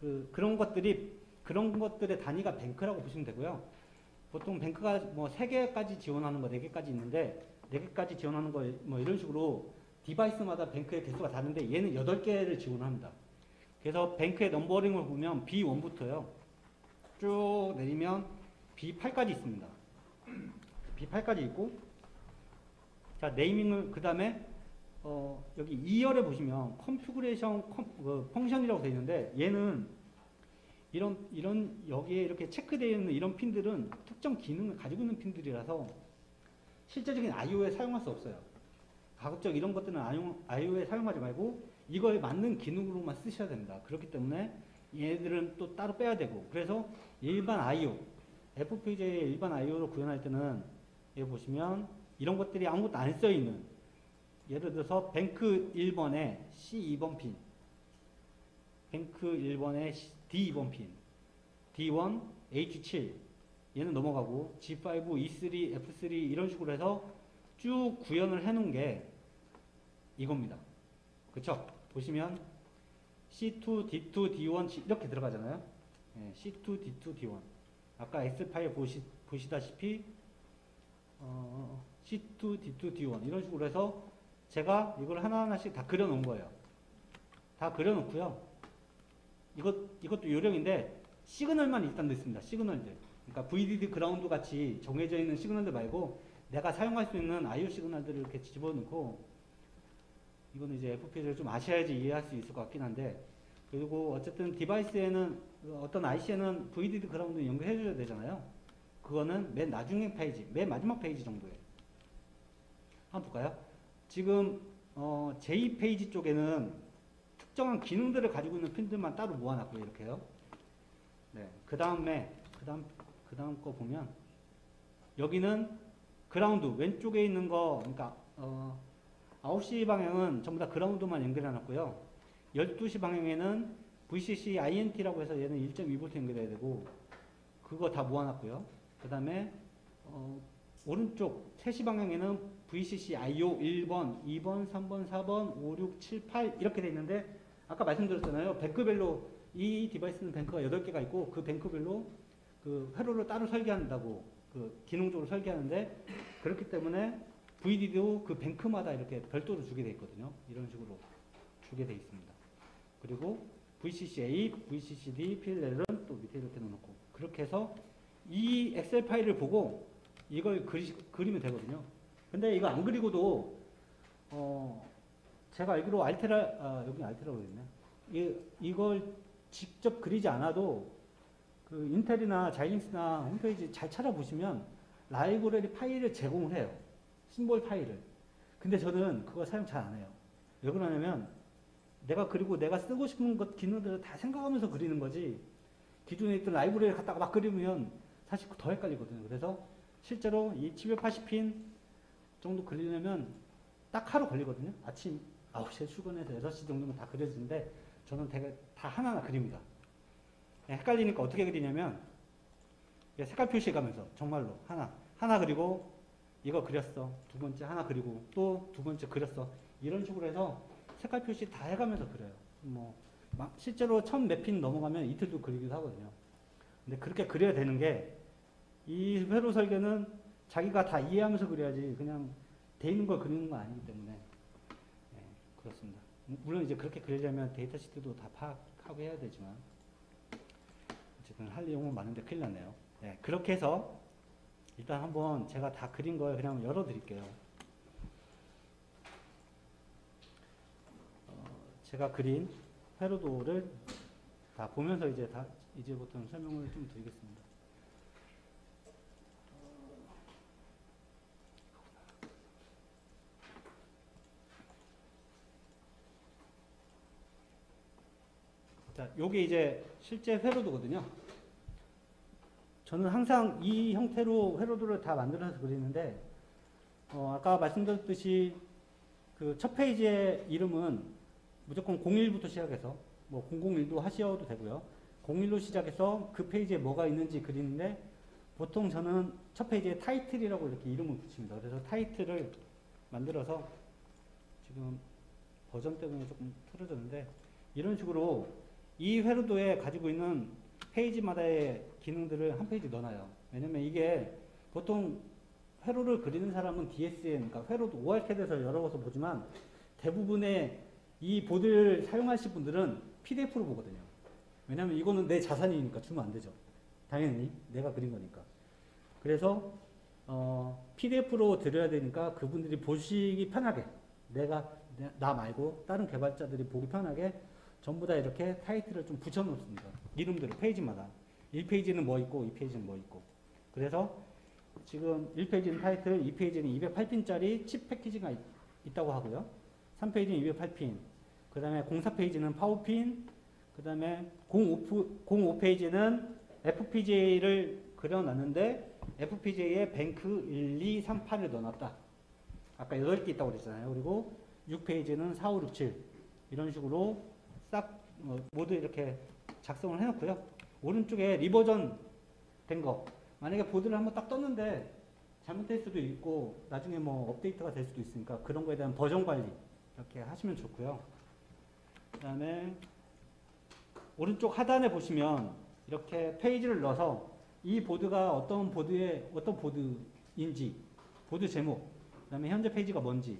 그 그런 것들이 그런 것들의 단위가 bank라고 보시면 되고요. 보통 bank가 뭐 3개까지 지원하는 거 4개까지 있는데 4개까지 지원하는 거 뭐 이런 식으로 device마다 bank의 개수가 다른데 얘는 8개를 지원합니다. 그래서 bank의 numbering을 보면 B1부터요. 쭉 내리면 B8까지 있습니다. B8까지 있고 자 naming을 그 다음에 어, 여기 2열에 보시면 configuration 컴, 그 function이라고 되어 있는데 얘는 이런 이런 여기에 이렇게 체크되어 있는 이런 핀들은 특정 기능을 가지고 있는 핀들이라서 실제적인 I/O에 사용할 수 없어요. 가급적 이런 것들은 I/O에 사용하지 말고 이거에 맞는 기능으로만 쓰셔야 됩니다. 그렇기 때문에 얘들은 또 따로 빼야 되고 그래서 일반 I/O FPGA 일반 I/O로 구현할 때는 여기 보시면 이런 것들이 아무것도 안 써 있는 예를 들어서 뱅크 1번에 C2번 핀 뱅크 1번에 D2번 핀 D1 H7 얘는 넘어가고 G5 E3 F3 이런 식으로 해서 쭉 구현을 해 놓은 게 이겁니다. 그쵸? 보시면 C2, D2, D1 이렇게 들어가잖아요. 예, C2, D2, D1 아까 X 파일 보시, 보시다시피 어, C2, D2, D1 이런 식으로 해서 제가 이걸 하나하나씩 다 그려놓은 거예요. 다 그려놓고요. 이것, 이것도 요령인데 시그널만 일단 넣습니다. 시그널들. 그러니까 VDD 그라운드 같이 정해져 있는 시그널들 말고 내가 사용할 수 있는 IO 시그널들을 이렇게 집어넣고 이거는 이제 FPGA를 좀 아셔야지 이해할 수 있을 것 같긴 한데 그리고 어쨌든 device에는 어떤 IC에는 VDD ground 연결해 줘야 되잖아요. 그거는 맨 나중에 페이지, 맨 마지막 페이지 정도에 한번 볼까요? 지금 어, 제2 페이지 쪽에는 특정한 기능들을 가지고 있는 핀들만 따로 모아놨고요, 이렇게요. 네, 그 다음에 그 다음 그 다음 거 보면 여기는 그라운드 왼쪽에 있는 거, 그러니까 어, 9시 방향은 전부 다 그라운드만 연결해놨고요. 12시 방향에는 VCC INT라고 해서 얘는 1.2V 연결해야 되고 그거 다 모아놨고요. 그 다음에 어, 오른쪽 3시 방향에는 VCC IO 1번, 2번, 3번, 4번, 5, 6, 7, 8 이렇게 돼 있는데 아까 말씀드렸잖아요. 뱅크별로 이 디바이스는 뱅크가 8개가 있고 그 뱅크별로 그 회로를 따로 설계한다고 그 기능적으로 설계하는데 그렇기 때문에 VD도 그 뱅크마다 이렇게 별도로 주게 돼 있거든요. 이런 식으로 주게 돼 있습니다. 그리고 VCC8, VCCD, PLL은 또 밑에 이렇게 놓고 그렇게 해서 이 엑셀 파일을 보고 이걸 그리, 그리면 되거든요. 근데 이거 안 그리고도 어 제가 알기로 알테라 아 여기 알테라고 있네. 이 이걸 직접 그리지 않아도 그 인텔이나 자이닉스나 홈페이지 잘 찾아보시면 라이브러리 파일을 제공을 해요. 심볼 파일을. 근데 저는 그거 사용 잘 안 해요. 왜 그러냐면 내가 그리고 내가 쓰고 싶은 것 기능들을 다 생각하면서 그리는 거지 기존에 있던 라이브러리를 갖다가 막 그리면 사실 더 헷갈리거든요. 그래서 실제로 이 780핀 정도 그리려면 딱 하루 걸리거든요. 아침 9시에 출근해서 6시 정도면 다 그려지는데 저는 되게 다 하나하나 그립니다. 네, 헷갈리니까 어떻게 그리냐면 색깔 표시해 가면서 정말로 하나 하나 그리고 이거 그렸어 두 번째 하나 그리고 또 두 번째 그렸어 이런 식으로 해서 색깔 표시 다 해가면서 그려요. 뭐막 실제로 첫 맵핀 넘어가면 이틀도 그리기도 하거든요. 근데 그렇게 그려야 되는 게 이 회로 설계는 자기가 다 이해하면서 그려야지 그냥 돼 있는 걸 그리는 건 아니기 때문에 네, 그렇습니다. 물론 이제 그렇게 그리려면 데이터 시트도 다 파악하고 해야 되지만 어쨌든 할 내용은 많은데 큰일 났네요. 네, 그렇게 해서 일단 한번 제가 다 그린 걸 그냥 열어드릴게요. 어, 제가 그린 회로도를 다 보면서 이제 다 이제부터는 설명을 좀 드리겠습니다. 자, 요게 이제 실제 회로도거든요. 저는 항상 이 형태로 회로도를 다 만들어서 그리는데, 어, 아까 말씀드렸듯이 그 첫 페이지의 이름은 무조건 01부터 시작해서 뭐 001도 하셔도 되고요. 01로 시작해서 그 페이지에 뭐가 있는지 그리는데 보통 저는 첫 페이지에 타이틀이라고 이렇게 이름을 붙입니다. 그래서 타이틀을 만들어서 지금 버전 때문에 조금 틀어졌는데 이런 식으로 이 회로도에 가지고 있는 페이지마다의 기능들을 한 페이지 넣어놔요. 왜냐면 이게 보통 회로를 그리는 사람은 DSN, 그러니까 회로도 ORCAD에서 열어봐서 보지만 대부분의 이 보드를 사용하실 분들은 PDF로 보거든요. 왜냐면 이거는 내 자산이니까 주면 안 되죠. 당연히 내가 그린 거니까. 그래서 어, PDF로 드려야 되니까 그분들이 보시기 편하게 내가 내- 나 말고 다른 개발자들이 보기 편하게 전부 다 이렇게 타이틀을 좀 붙여놓습니다. 이름대로 페이지마다. 1페이지는 뭐 있고 2페이지는 뭐 있고. 그래서 지금 1페이지는 타이틀, 2페이지는 208핀짜리 칩 패키지가 있, 있다고 하고요. 3페이지는 208핀. 그 다음에 04페이지는 파워핀. 그 다음에 05, 05페이지는 FPGA를 그려놨는데 FPGA에 뱅크 1, 2, 3, 8을 넣어놨다. 아까 8개 있다고 그랬잖아요. 그리고 6페이지는 4, 5, 6, 7. 이런 식으로 싹 어, 모두 이렇게 작성을 해놓고요. 오른쪽에 리버전 된 거. 만약에 보드를 한번 딱 떴는데 잘못될 수도 있고 나중에 뭐 업데이트가 될 수도 있으니까 그런 거에 대한 버전 관리 이렇게 하시면 좋고요. 그 다음에 오른쪽 하단에 보시면 이렇게 페이지를 넣어서 이 보드가 어떤 보드의 어떤 보드인지 보드 제목 그 다음에 현재 페이지가 뭔지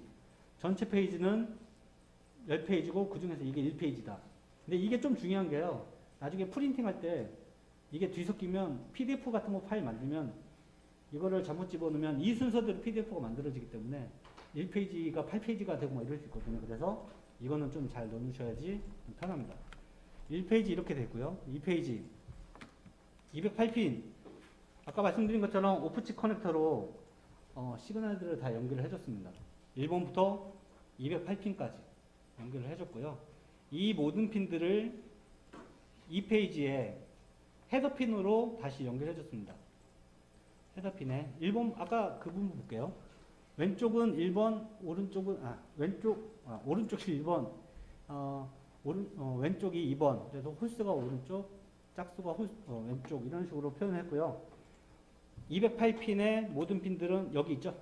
전체 페이지는 10페이지고 그 중에서 이게 1페이지다. 근데 이게 좀 중요한 게요. 나중에 printing 할 때 이게 뒤섞이면 PDF 같은 거 파일 만들면 이거를 잘못 집어넣으면 이 순서대로 PDF가 만들어지기 때문에 1페이지가 8페이지가 되고 막 이럴 수 있거든요. 그래서 이거는 좀 잘 넣어주셔야지 좀 편합니다. 1페이지 이렇게 되고요. 2페이지 208핀 아까 말씀드린 것처럼 오프치 커넥터로 어, 시그널들을 다 연결을 해줬습니다. 1번부터 208핀까지 연결을 해줬고요. 이 모든 핀들을 이 페이지에 헤더 핀으로 다시 연결해줬습니다. 헤더 핀에 1번 아까 그 부분 볼게요. 왼쪽은 1번, 오른쪽은 아 왼쪽 아, 오른쪽이 1번, 어, 오른 어, 왼쪽이 2번. 그래서 홀스가 오른쪽, 짝수가 홀, 어, 왼쪽 이런 식으로 표현했고요. 208핀의 모든 핀들은 여기 있죠.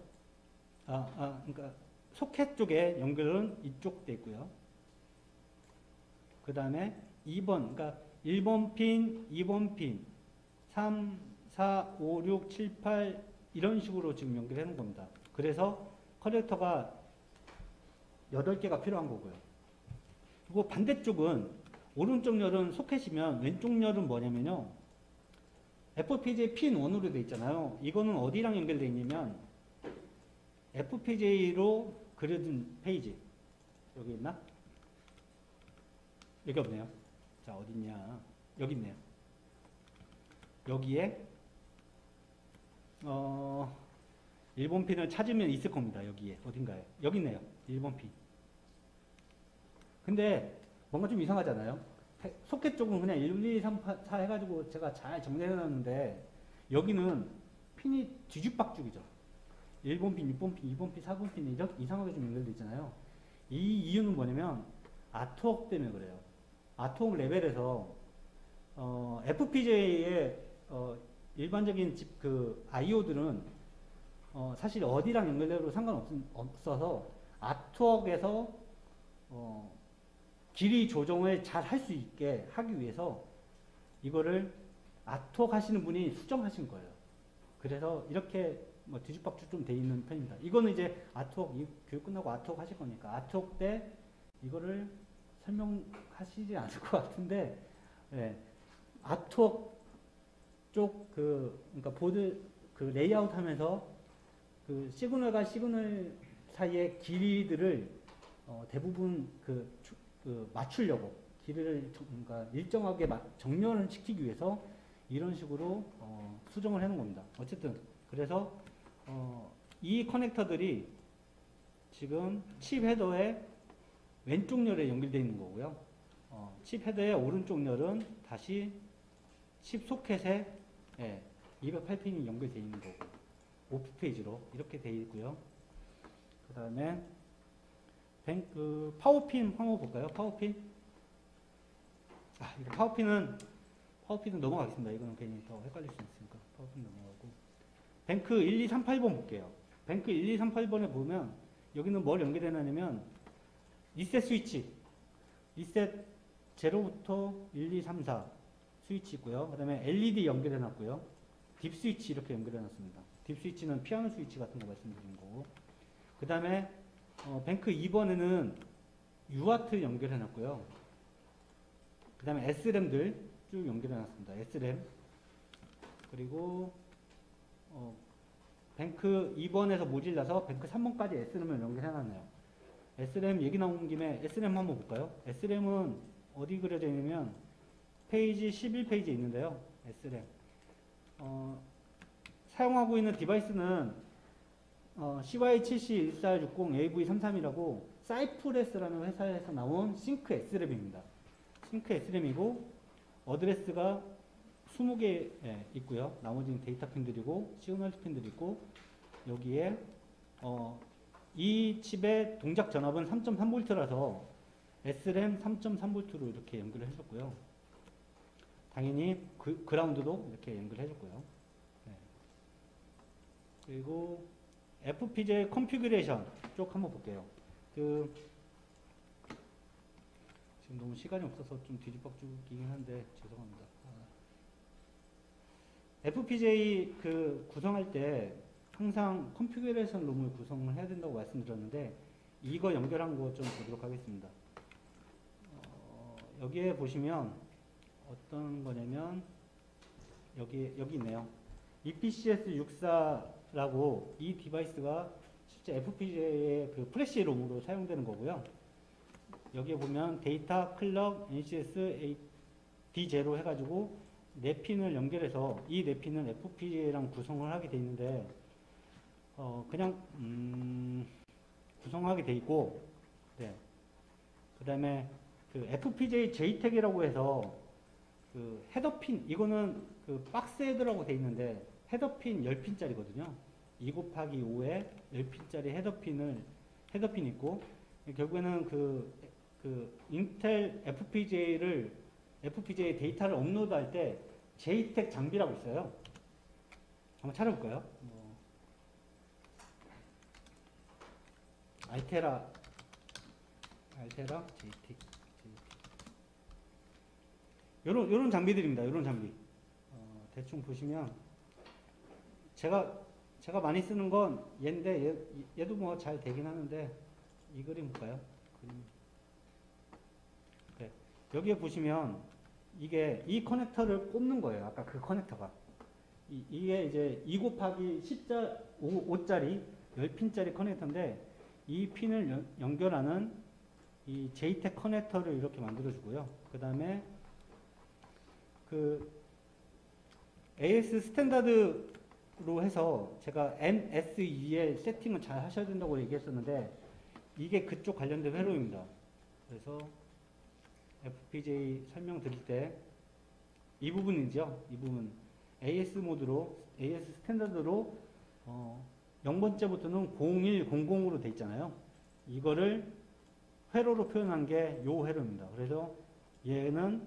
아, 아, 그러니까 소켓 쪽에 연결은 이쪽 돼 있고요. 그 다음에 2번, 그러니까 1번 핀, 2번 핀, 3, 4, 5, 6, 7, 8 이런 식으로 지금 연결해 놓은 겁니다. 그래서 커넥터가 8개가 필요한 거고요. 그리고 반대쪽은 오른쪽 열은 소켓이면 왼쪽 열은 뭐냐면요. FPGA 핀 1으로 돼 있잖아요. 이거는 어디랑 연결돼 있냐면 FPGA로 그려진 페이지. 여기 있나? 여기 없네요. 자, 어딨냐. 여기 있네요. 여기에, 어, 일본 핀을 찾으면 있을 겁니다. 여기에. 어딘가에. 여기 있네요. 일본 핀. 근데 뭔가 좀 이상하잖아요. 해- 소켓 쪽은 그냥 1, 2, 3, 4 해가지고 제가 잘 정리해놨는데 여기는 핀이 뒤죽박죽이죠. 1번 핀, 6번 핀, 2번 핀, 4번 핀이 이렇게 이상하게 좀 연결돼 있잖아요. 이 이유는 뭐냐면 아트웍 때문에 그래요. 아트웍 레벨에서 어, FPGA의 어, 일반적인 집 그 IO들은 어, 사실 어디랑 연결돼도 상관없어서 아트웍에서 어, 길이 조정을 잘 할 수 있게 하기 위해서 이거를 artwork 하시는 분이 수정하신 거예요. 그래서 이렇게 뭐 뒤죽박죽 좀 돼 있는 편입니다. 이거는 이제 artwork 이 교육 끝나고 artwork 하실 거니까 artwork 때 이거를 설명하시지 않을 (laughs) 것 같은데 예, artwork 쪽 그 그러니까 보드 그 레이아웃 하면서 그 signal과 signal 사이의 길이들을 어, 대부분 그, 추- 그 맞추려고 길이를 정- 그러니까 일정하게 마- 정렬을 시키기 위해서 이런 식으로 어, 수정을 해놓은 겁니다. 어쨌든 그래서 어, 이 커넥터들이 지금 칩 헤더의 왼쪽 열에 연결되어 있는 거고요. 어, 칩 헤더의 오른쪽 열은 다시 칩 소켓에 예, 208핀이 연결되어 있는 거고 off page로 이렇게 되어 있고요. 그 다음에 뱅, 그 파워핀 한번 볼까요? 파워핀. 아, 이거 파워핀은 파워핀은 넘어가겠습니다. 이거는 괜히 더 헷갈릴 수 있으니까 파워핀 넘어가고. 뱅크 1, 2, 3, 8번 볼게요. 뱅크 1, 2, 3, 8번에 보면 여기는 뭘 연결해놨냐면 리셋 스위치. 리셋 0부터 1, 2, 3, 4 스위치 있고요. 그 다음에 LED 연결해놨고요. DIP 스위치 이렇게 연결해놨습니다. DIP 스위치는 피아노 스위치 같은 거 말씀드린 거고. 그 다음에 어, 뱅크 2번에는 UART 연결해놨고요. 그 다음에 SRAM들 쭉 연결해놨습니다. SRAM. 그리고 어, 뱅크 2번에서 모질라서 뱅크 3번까지 SRAM을 연결해놨네요. SRAM 얘기 나온 김에 SRAM 한번 볼까요? SRAM은 어디 그려져 있냐면 페이지 11페이지에 있는데요. SRAM. 어, 사용하고 있는 device는 어, CY7C1460AV33이라고 사이프레스라는 회사에서 나온 sync SRAM입니다. sync SRAM이고 어드레스가 20개 있고요. 나머지는 데이터 핀들이고 시그널 핀들이 있고 여기에 어, 이 칩의 동작 전압은 3.3V라서 SRAM 3.3V로 이렇게 연결을 해줬고요. 당연히 그, 그라운드도 이렇게 연결해 줬고요. 네. 그리고 FPGA configuration 쪽 한번 볼게요. 그 지금 너무 시간이 없어서 좀 뒤집박죽이긴 한데 죄송합니다. 아. FPGA 그 구성할 때 항상 configuration ROM을 구성을 해야 된다고 말씀드렸는데 이거 연결한 거 좀 보도록 하겠습니다. 어, 여기에 보시면 어떤 거냐면 여기 여기 있네요. EPCS 64라고 이 device가 실제 FPGA의 그 플래시 롬으로 사용되는 거고요. 여기에 보면 데이터 clock NCS D0 해가지고 네 핀을 연결해서 이 네 핀은 FPGA랑 구성을 하게 돼 있는데 어 그냥 음 구성하게 돼 있고 네. 그다음에 그 FPGA JTAG이라고 해서 그 헤더핀 이거는 그 박스 헤더라고 돼 있는데 헤더핀 10핀짜리거든요. 2 곱하기 5에 10핀짜리 헤더핀을 헤더핀 있고 결국에는 그, 그 인텔 FPGA를 FPGA 데이터를 업로드할 때 JTAG 장비라고 있어요. 한번 찾아볼까요? 뭐, 알테라, 알테라, JT, 요런, 요런 장비들입니다. 요런 장비. 어, 대충 보시면, 제가, 제가 많이 쓰는 건 얘인데, 얘, 얘도 뭐 잘 되긴 하는데, 이 그림 볼까요? 그림. 네. 여기에 보시면, 이게 이 커넥터를 꼽는 거예요. 아까 그 커넥터가. 이, 이게 이제 2 곱하기 10자, 5, 짜리 10핀짜리 커넥터인데 이 핀을 연, 연결하는 이 JTAG 커넥터를 이렇게 만들어 주고요. 그 다음에 그 AS 스탠다드로 해서 제가 MSEL 세팅을 잘 하셔야 된다고 얘기했었는데 이게 그쪽 관련된 회로입니다. 그래서 FPGA 설명 드릴 때 이 부분이죠. 이 부분. AS 모드로, AS 스탠다드로 어, 0번째부터는 0100으로 돼 있잖아요. 이거를 회로로 표현한 게 요 회로입니다. 그래서 얘는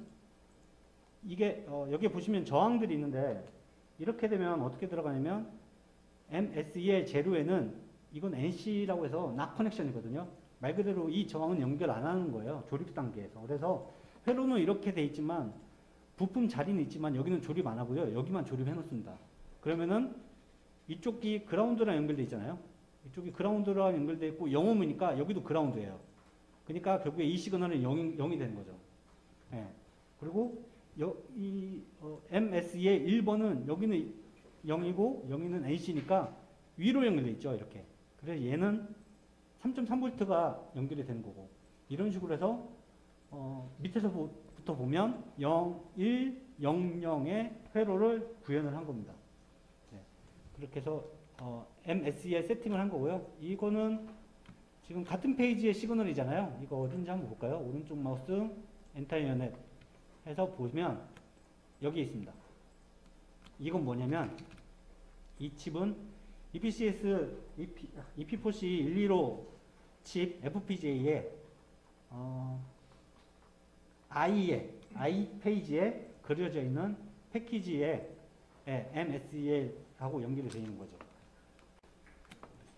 이게 어, 여기 보시면 저항들이 있는데 이렇게 되면 어떻게 들어가냐면 MSE의 제로에는 이건 NC라고 해서 납 커넥션이거든요. 말 그대로 이 저항은 연결 안 하는 거예요. 조립 단계에서. 그래서 회로는 이렇게 돼 있지만 부품 자리는 있지만 여기는 조립 안 하고요. 여기만 조립해 놓습니다. 그러면은 이쪽이 그라운드랑 연결돼 있잖아요. 이쪽이 그라운드랑 연결돼 있고 영음이니까 여기도 그라운드예요. 그러니까 결국에 이 시그널은 0이, 0이 되는 거죠. 예. 그리고 여, 이 어, MS의 1번은 여기는 0이고 여기는 NC니까 위로 연결돼 있죠. 이렇게. 그래서 얘는 3.3V가 연결이 되는 거고 이런 식으로 해서 어, 밑에서부터 보면 0, 1, 0, 0의 회로를 구현을 한 겁니다. 네. 그렇게 해서 어, MSEL 세팅을 한 거고요. 이거는 지금 같은 페이지의 시그널이잖아요. 이거 어딘지 한번 볼까요? 오른쪽 마우스 entire net 해서 보면 여기 있습니다. 이건 뭐냐면 이 칩은 EPCS, EP, EP4C 115 칩 FPGA에 어, I에 I 페이지에 그려져 있는 패키지에 예, MSE하고 연결이 되어 있는 거죠.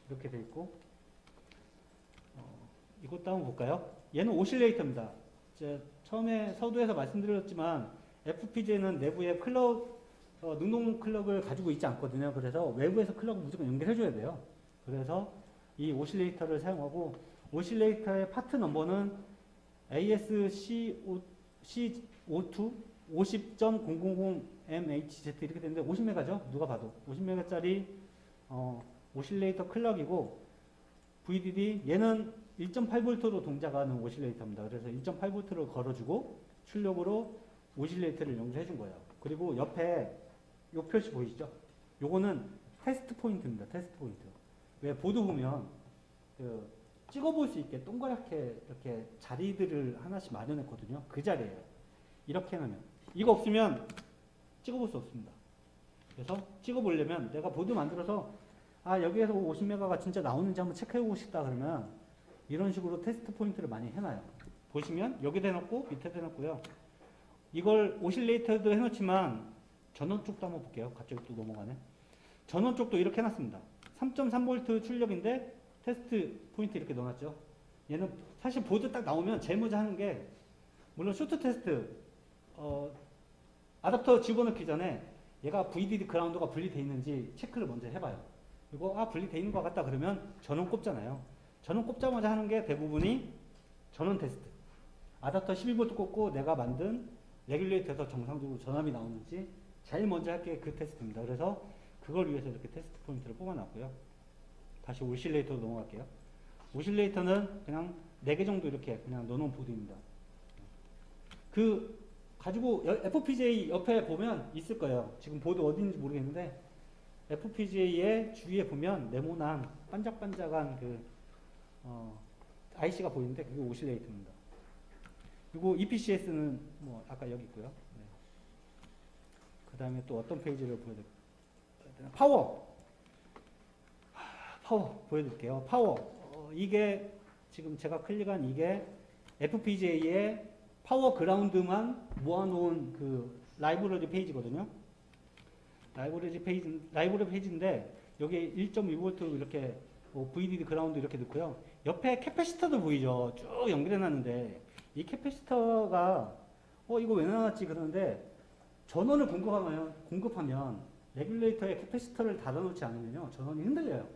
이렇게 돼 있고 어, 이것도 한번 볼까요? 얘는 oscillator입니다. 제 처음에 서두에서 말씀드렸지만 FPGA는 내부에 clock 어, 능동 clock을 가지고 있지 않거든요. 그래서 외부에서 clock을 무조건 연결해줘야 돼요. 그래서 이 oscillator를 사용하고 oscillator의 part number는 ASC5, C52 50.000MHz 이렇게 되는데 50메가죠? 누가 봐도 50메가짜리 어, oscillator clock이고 VDD 얘는 1.8V로 동작하는 oscillator입니다. 그래서 1.8V를 걸어주고 출력으로 oscillator를 연결해 준 거예요. 그리고 옆에 요 표시 보이시죠? 요거는 테스트 포인트입니다. 테스트 포인트. 왜 보드 보면 그 찍어볼 수 있게 동그랗게 이렇게 자리들을 하나씩 마련했거든요. 그 자리예요. 이렇게 해놓으면 이거 없으면 찍어볼 수 없습니다. 그래서 찍어보려면 내가 보드 만들어서 아 여기에서 50메가가 진짜 나오는지 한번 체크해보고 싶다 그러면 이런 식으로 테스트 포인트를 많이 해놔요. 보시면 여기다 해놓고 밑에다 해놓고요. 이걸 oscillator도 해놓지만 전원 쪽도 한번 볼게요. 갑자기 또 넘어가네. 전원 쪽도 이렇게 해놨습니다. 3.3V 출력인데 테스트 포인트 이렇게 넣어놨죠. 얘는 사실 보드 딱 나오면 먼저 하는 게 물론 쇼트 테스트 어, 아답터 집어넣기 전에 얘가 VDD 그라운드가 분리되어 있는지 체크를 먼저 해봐요. 그리고 아 분리되어 있는 것 같다 그러면 전원 꼽잖아요. 전원 꼽자마자 하는 게 대부분이 전원 테스트. 아답터 12V 꼽고 내가 만든 regulator에서 정상적으로 전압이 나오는지 제일 먼저 할 게 그 테스트입니다. 그래서 그걸 위해서 이렇게 테스트 포인트를 뽑아놨고요. 다시 oscillator로 넘어갈게요. oscillator는 그냥 4개 정도 이렇게 그냥 넣어놓은 보드입니다. 그 가지고 FPGA 옆에 보면 있을 거예요. 지금 보드 어디인지 모르겠는데 FPGA의 주위에 보면 네모난 반짝반짝한 그 어, IC가 보이는데 그게 oscillator입니다. 그리고 EPCS는 뭐 아까 여기 있고요. 네. 그 다음에 또 어떤 페이지를 보여드릴까요? 파워. 파워 보여드릴게요. 파워. 어, 이게 지금 제가 클릭한 이게 FPGA의 파워 그라운드만 모아놓은 그 라이브러리 페이지거든요. 라이브러리 페이지, 라이브러리 페이지인데 여기 1.2V 이렇게 뭐 VDD 그라운드 이렇게 넣고요. 옆에 캐패시터도 보이죠. 쭉 연결해 놨는데 이 캐패시터가 어 이거 왜 나왔지 그러는데 전원을 공급하면 공급하면 regulator에 캐패시터를 달아놓지 않으면요 전원이 흔들려요.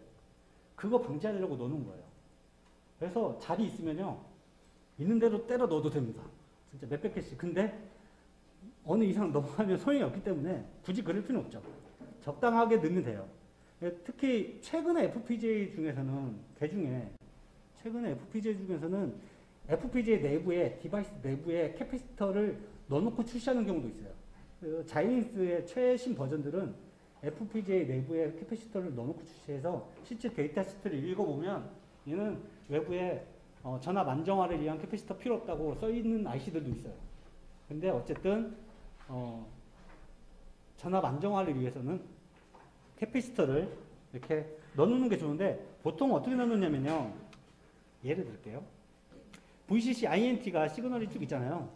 그거 방지하려고 넣는 거예요. 그래서 자리 있으면요 있는 대로 때려 넣어도 됩니다. 진짜 몇백 개씩. 근데 어느 이상 넘어가면 소용이 없기 때문에 굳이 그럴 필요는 없죠. 적당하게 넣으면 돼요. 예, 특히 최근에 FPGA 중에서는 개 중에 최근에 FPGA 중에서는 FPGA 내부에 device 내부에 캐패시터를 넣어놓고 출시하는 경우도 있어요. 그 자이닉스의 최신 버전들은 FPGA 내부에 캐패시터를 넣어놓고 출시해서 실제 데이터 시트를 읽어보면 얘는 외부에 어, 전압 안정화를 위한 캐패시터 필요 없다고 써 있는 IC들도 있어요. 근데 어쨌든 어, 전압 안정화를 위해서는 캐패시터를 이렇게 넣어놓는 게 좋은데 보통 어떻게 넣느냐면요. 예를 들게요. VCC INT가 시그널이 쭉 있잖아요.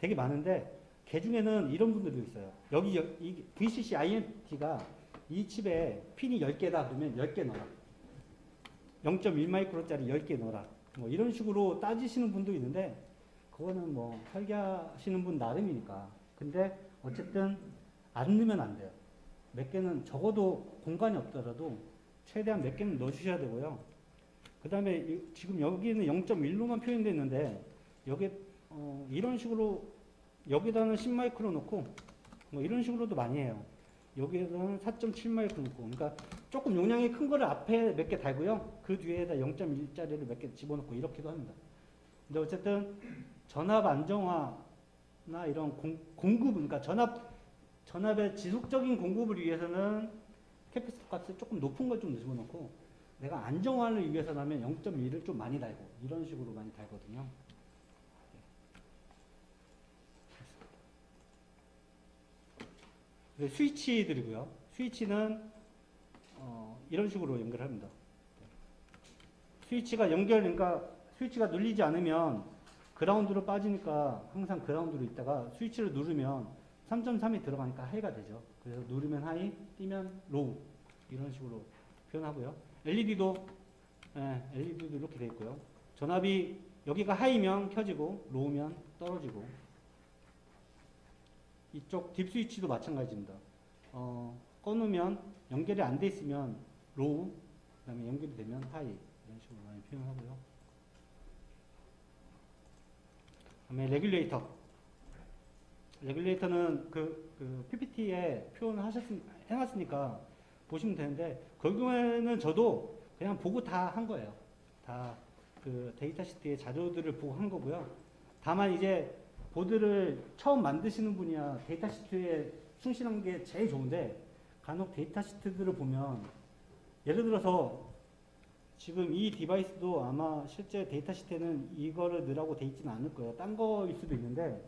되게 많은데 개 중에는 이런 분들도 있어요. 여기 여- 이 VCC INT가 이 칩에 핀이 10개다 그러면 10개 넣어라. 0.1 마이크로짜리 10개 넣어라. 뭐 이런 식으로 따지시는 분도 있는데 그거는 뭐 설계하시는 분 나름이니까. 근데 어쨌든 안 넣으면 안 돼요. 몇 개는 적어도 공간이 없더라도 최대한 몇 개는 넣어주셔야 되고요. 그 다음에 지금 여기는 0.1로만 표현되어 있는데 여기 어, 이런 식으로 여기다는 10마이크로 놓고 뭐 이런 식으로도 많이 해요. 여기에서는 4.7마이크로 놓고 그러니까 조금 용량이 큰 거를 앞에 몇 개 달고요. 그 뒤에다 0.1짜리를 몇 개 집어넣고 이렇게도 합니다. 근데 어쨌든 전압 안정화나 이런 공, 공급 그러니까 전압 전압의 지속적인 공급을 위해서는 캐피스 값을 조금 높은 걸 좀 집어넣고 내가 안정화를 위해서라면 0.1을 좀 많이 달고 이런 식으로 많이 달거든요. 스위치들이고요. 스위치는 어, 이런 식으로 연결합니다. 스위치가 연결, 그러니까 스위치가 눌리지 않으면 그라운드로 빠지니까 항상 그라운드로 있다가 스위치를 누르면 3.3이 들어가니까 high가 되죠. 그래서 누르면 high, 떼면 low 이런 식으로 표현하고요. LED도 예, LED도 이렇게 되어 있고요. 전압이 여기가 high면 켜지고 low면 떨어지고 이쪽 DIP 스위치도 마찬가지입니다. 어, 꺼놓으면 연결이 안 돼 있으면 low 그 다음에 연결이 되면 high 이런 식으로 많이 표현하고요. 그 다음에 regulator regulator는 그, 그 PPT에 표현을 하셨 해놨으니까 보시면 되는데 결국에는 저도 그냥 보고 다 한 거예요. 다 그 데이터 시트의 자료들을 보고 한 거고요. 다만 이제 보드를 처음 만드시는 분이야 데이터 시트에 충실한 게 제일 좋은데 간혹 데이터 시트들을 보면 예를 들어서 지금 이 device도 아마 실제 데이터 시트에는 이거를 넣으라고 돼 있지는 않을 거예요. 딴 거일 수도 있는데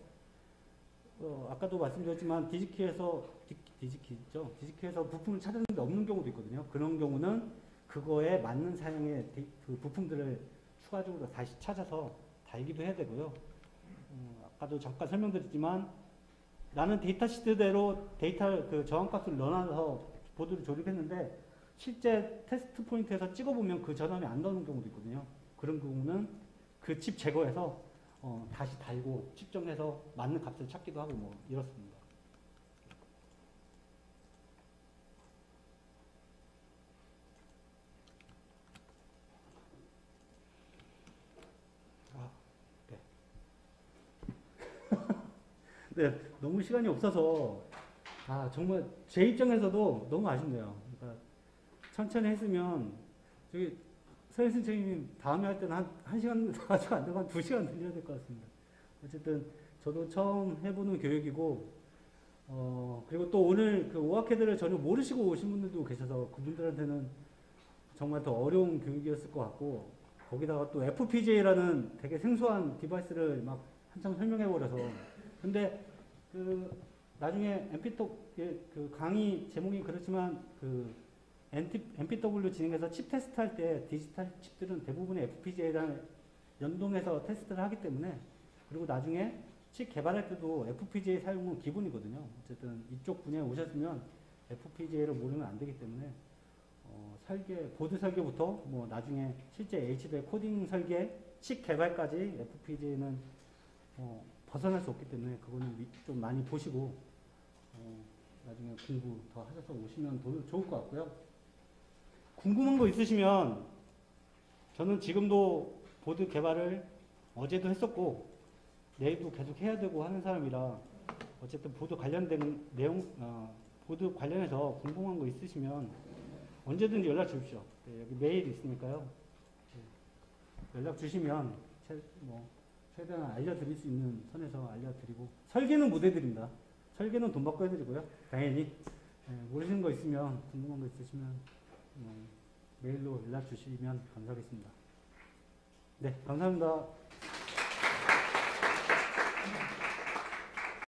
어, 아까도 말씀드렸지만 Digi-Key에서 디, Digi-Key죠. Digi-Key에서 부품을 찾았는데 없는 경우도 있거든요. 그런 경우는 그거에 맞는 사양의 데, 그 부품들을 추가적으로 다시 찾아서 달기도 해야 되고요. 음, 아까도 잠깐 설명드렸지만 나는 데이터 시트대로 데이터 그 저항값을 넣어놔서 보드를 조립했는데 실제 테스트 포인트에서 찍어보면 그 전압이 안 나오는 경우도 있거든요. 그런 경우는 그 칩 제거해서 어, 다시 달고 측정해서 맞는 값을 찾기도 하고 뭐 이렇습니다. 아, 네. 네, 너무 시간이 없어서 아 정말 제 입장에서도 너무 아쉽네요. 그러니까 천천히 했으면 저기 서현 선생님 다음에 할 때는 한, 한 시간 (laughs) 아직 안 되고 한 두 시간 들려야 될 것 같습니다. 어쨌든 저도 처음 해보는 교육이고 어 그리고 또 오늘 그 오아캐드를 전혀 모르시고 오신 분들도 계셔서 그분들한테는 정말 더 어려운 교육이었을 것 같고 거기다가 또 FPGA라는 되게 생소한 디바이스를 막 한참 설명해 버려서 근데 그 나중에 MP 그 강의 제목이 그렇지만 그 MPW 진행해서 칩 테스트 할 때 디지털 칩들은 대부분의 FPGA랑 연동해서 테스트를 하기 때문에 그리고 나중에 칩 개발할 때도 FPGA 사용은 기본이거든요. 어쨌든 이쪽 분야에 오셨으면 FPGA를 모르면 안 되기 때문에 어, 설계, 보드 설계부터 뭐 나중에 실제 HDL 코딩 설계, 칩 개발까지 FPGA는 어, 벗어날 수 없기 때문에 그거는 미- 좀 많이 보시고 어, 나중에 공부 더 하셔서 오시면 더 좋을 것 같고요. 궁금한 거 있으시면 저는 지금도 보드 개발을 어제도 했었고 내일도 계속 해야 되고 하는 사람이라 어쨌든 보드 관련된 내용 어, 보드 관련해서 궁금한 거 있으시면 언제든지 연락 주십시오. 네, 여기 메일 있으니까요. 네, 연락 주시면 최, 뭐 최대한 알려드릴 수 있는 선에서 알려드리고 설계는 못 해드립니다. 설계는 돈 받고 해드리고요. 당연히 네, 모르시는 거 있으면 궁금한 거 있으시면 어, 메일로 연락 주시면 감사하겠습니다. 네, 감사합니다.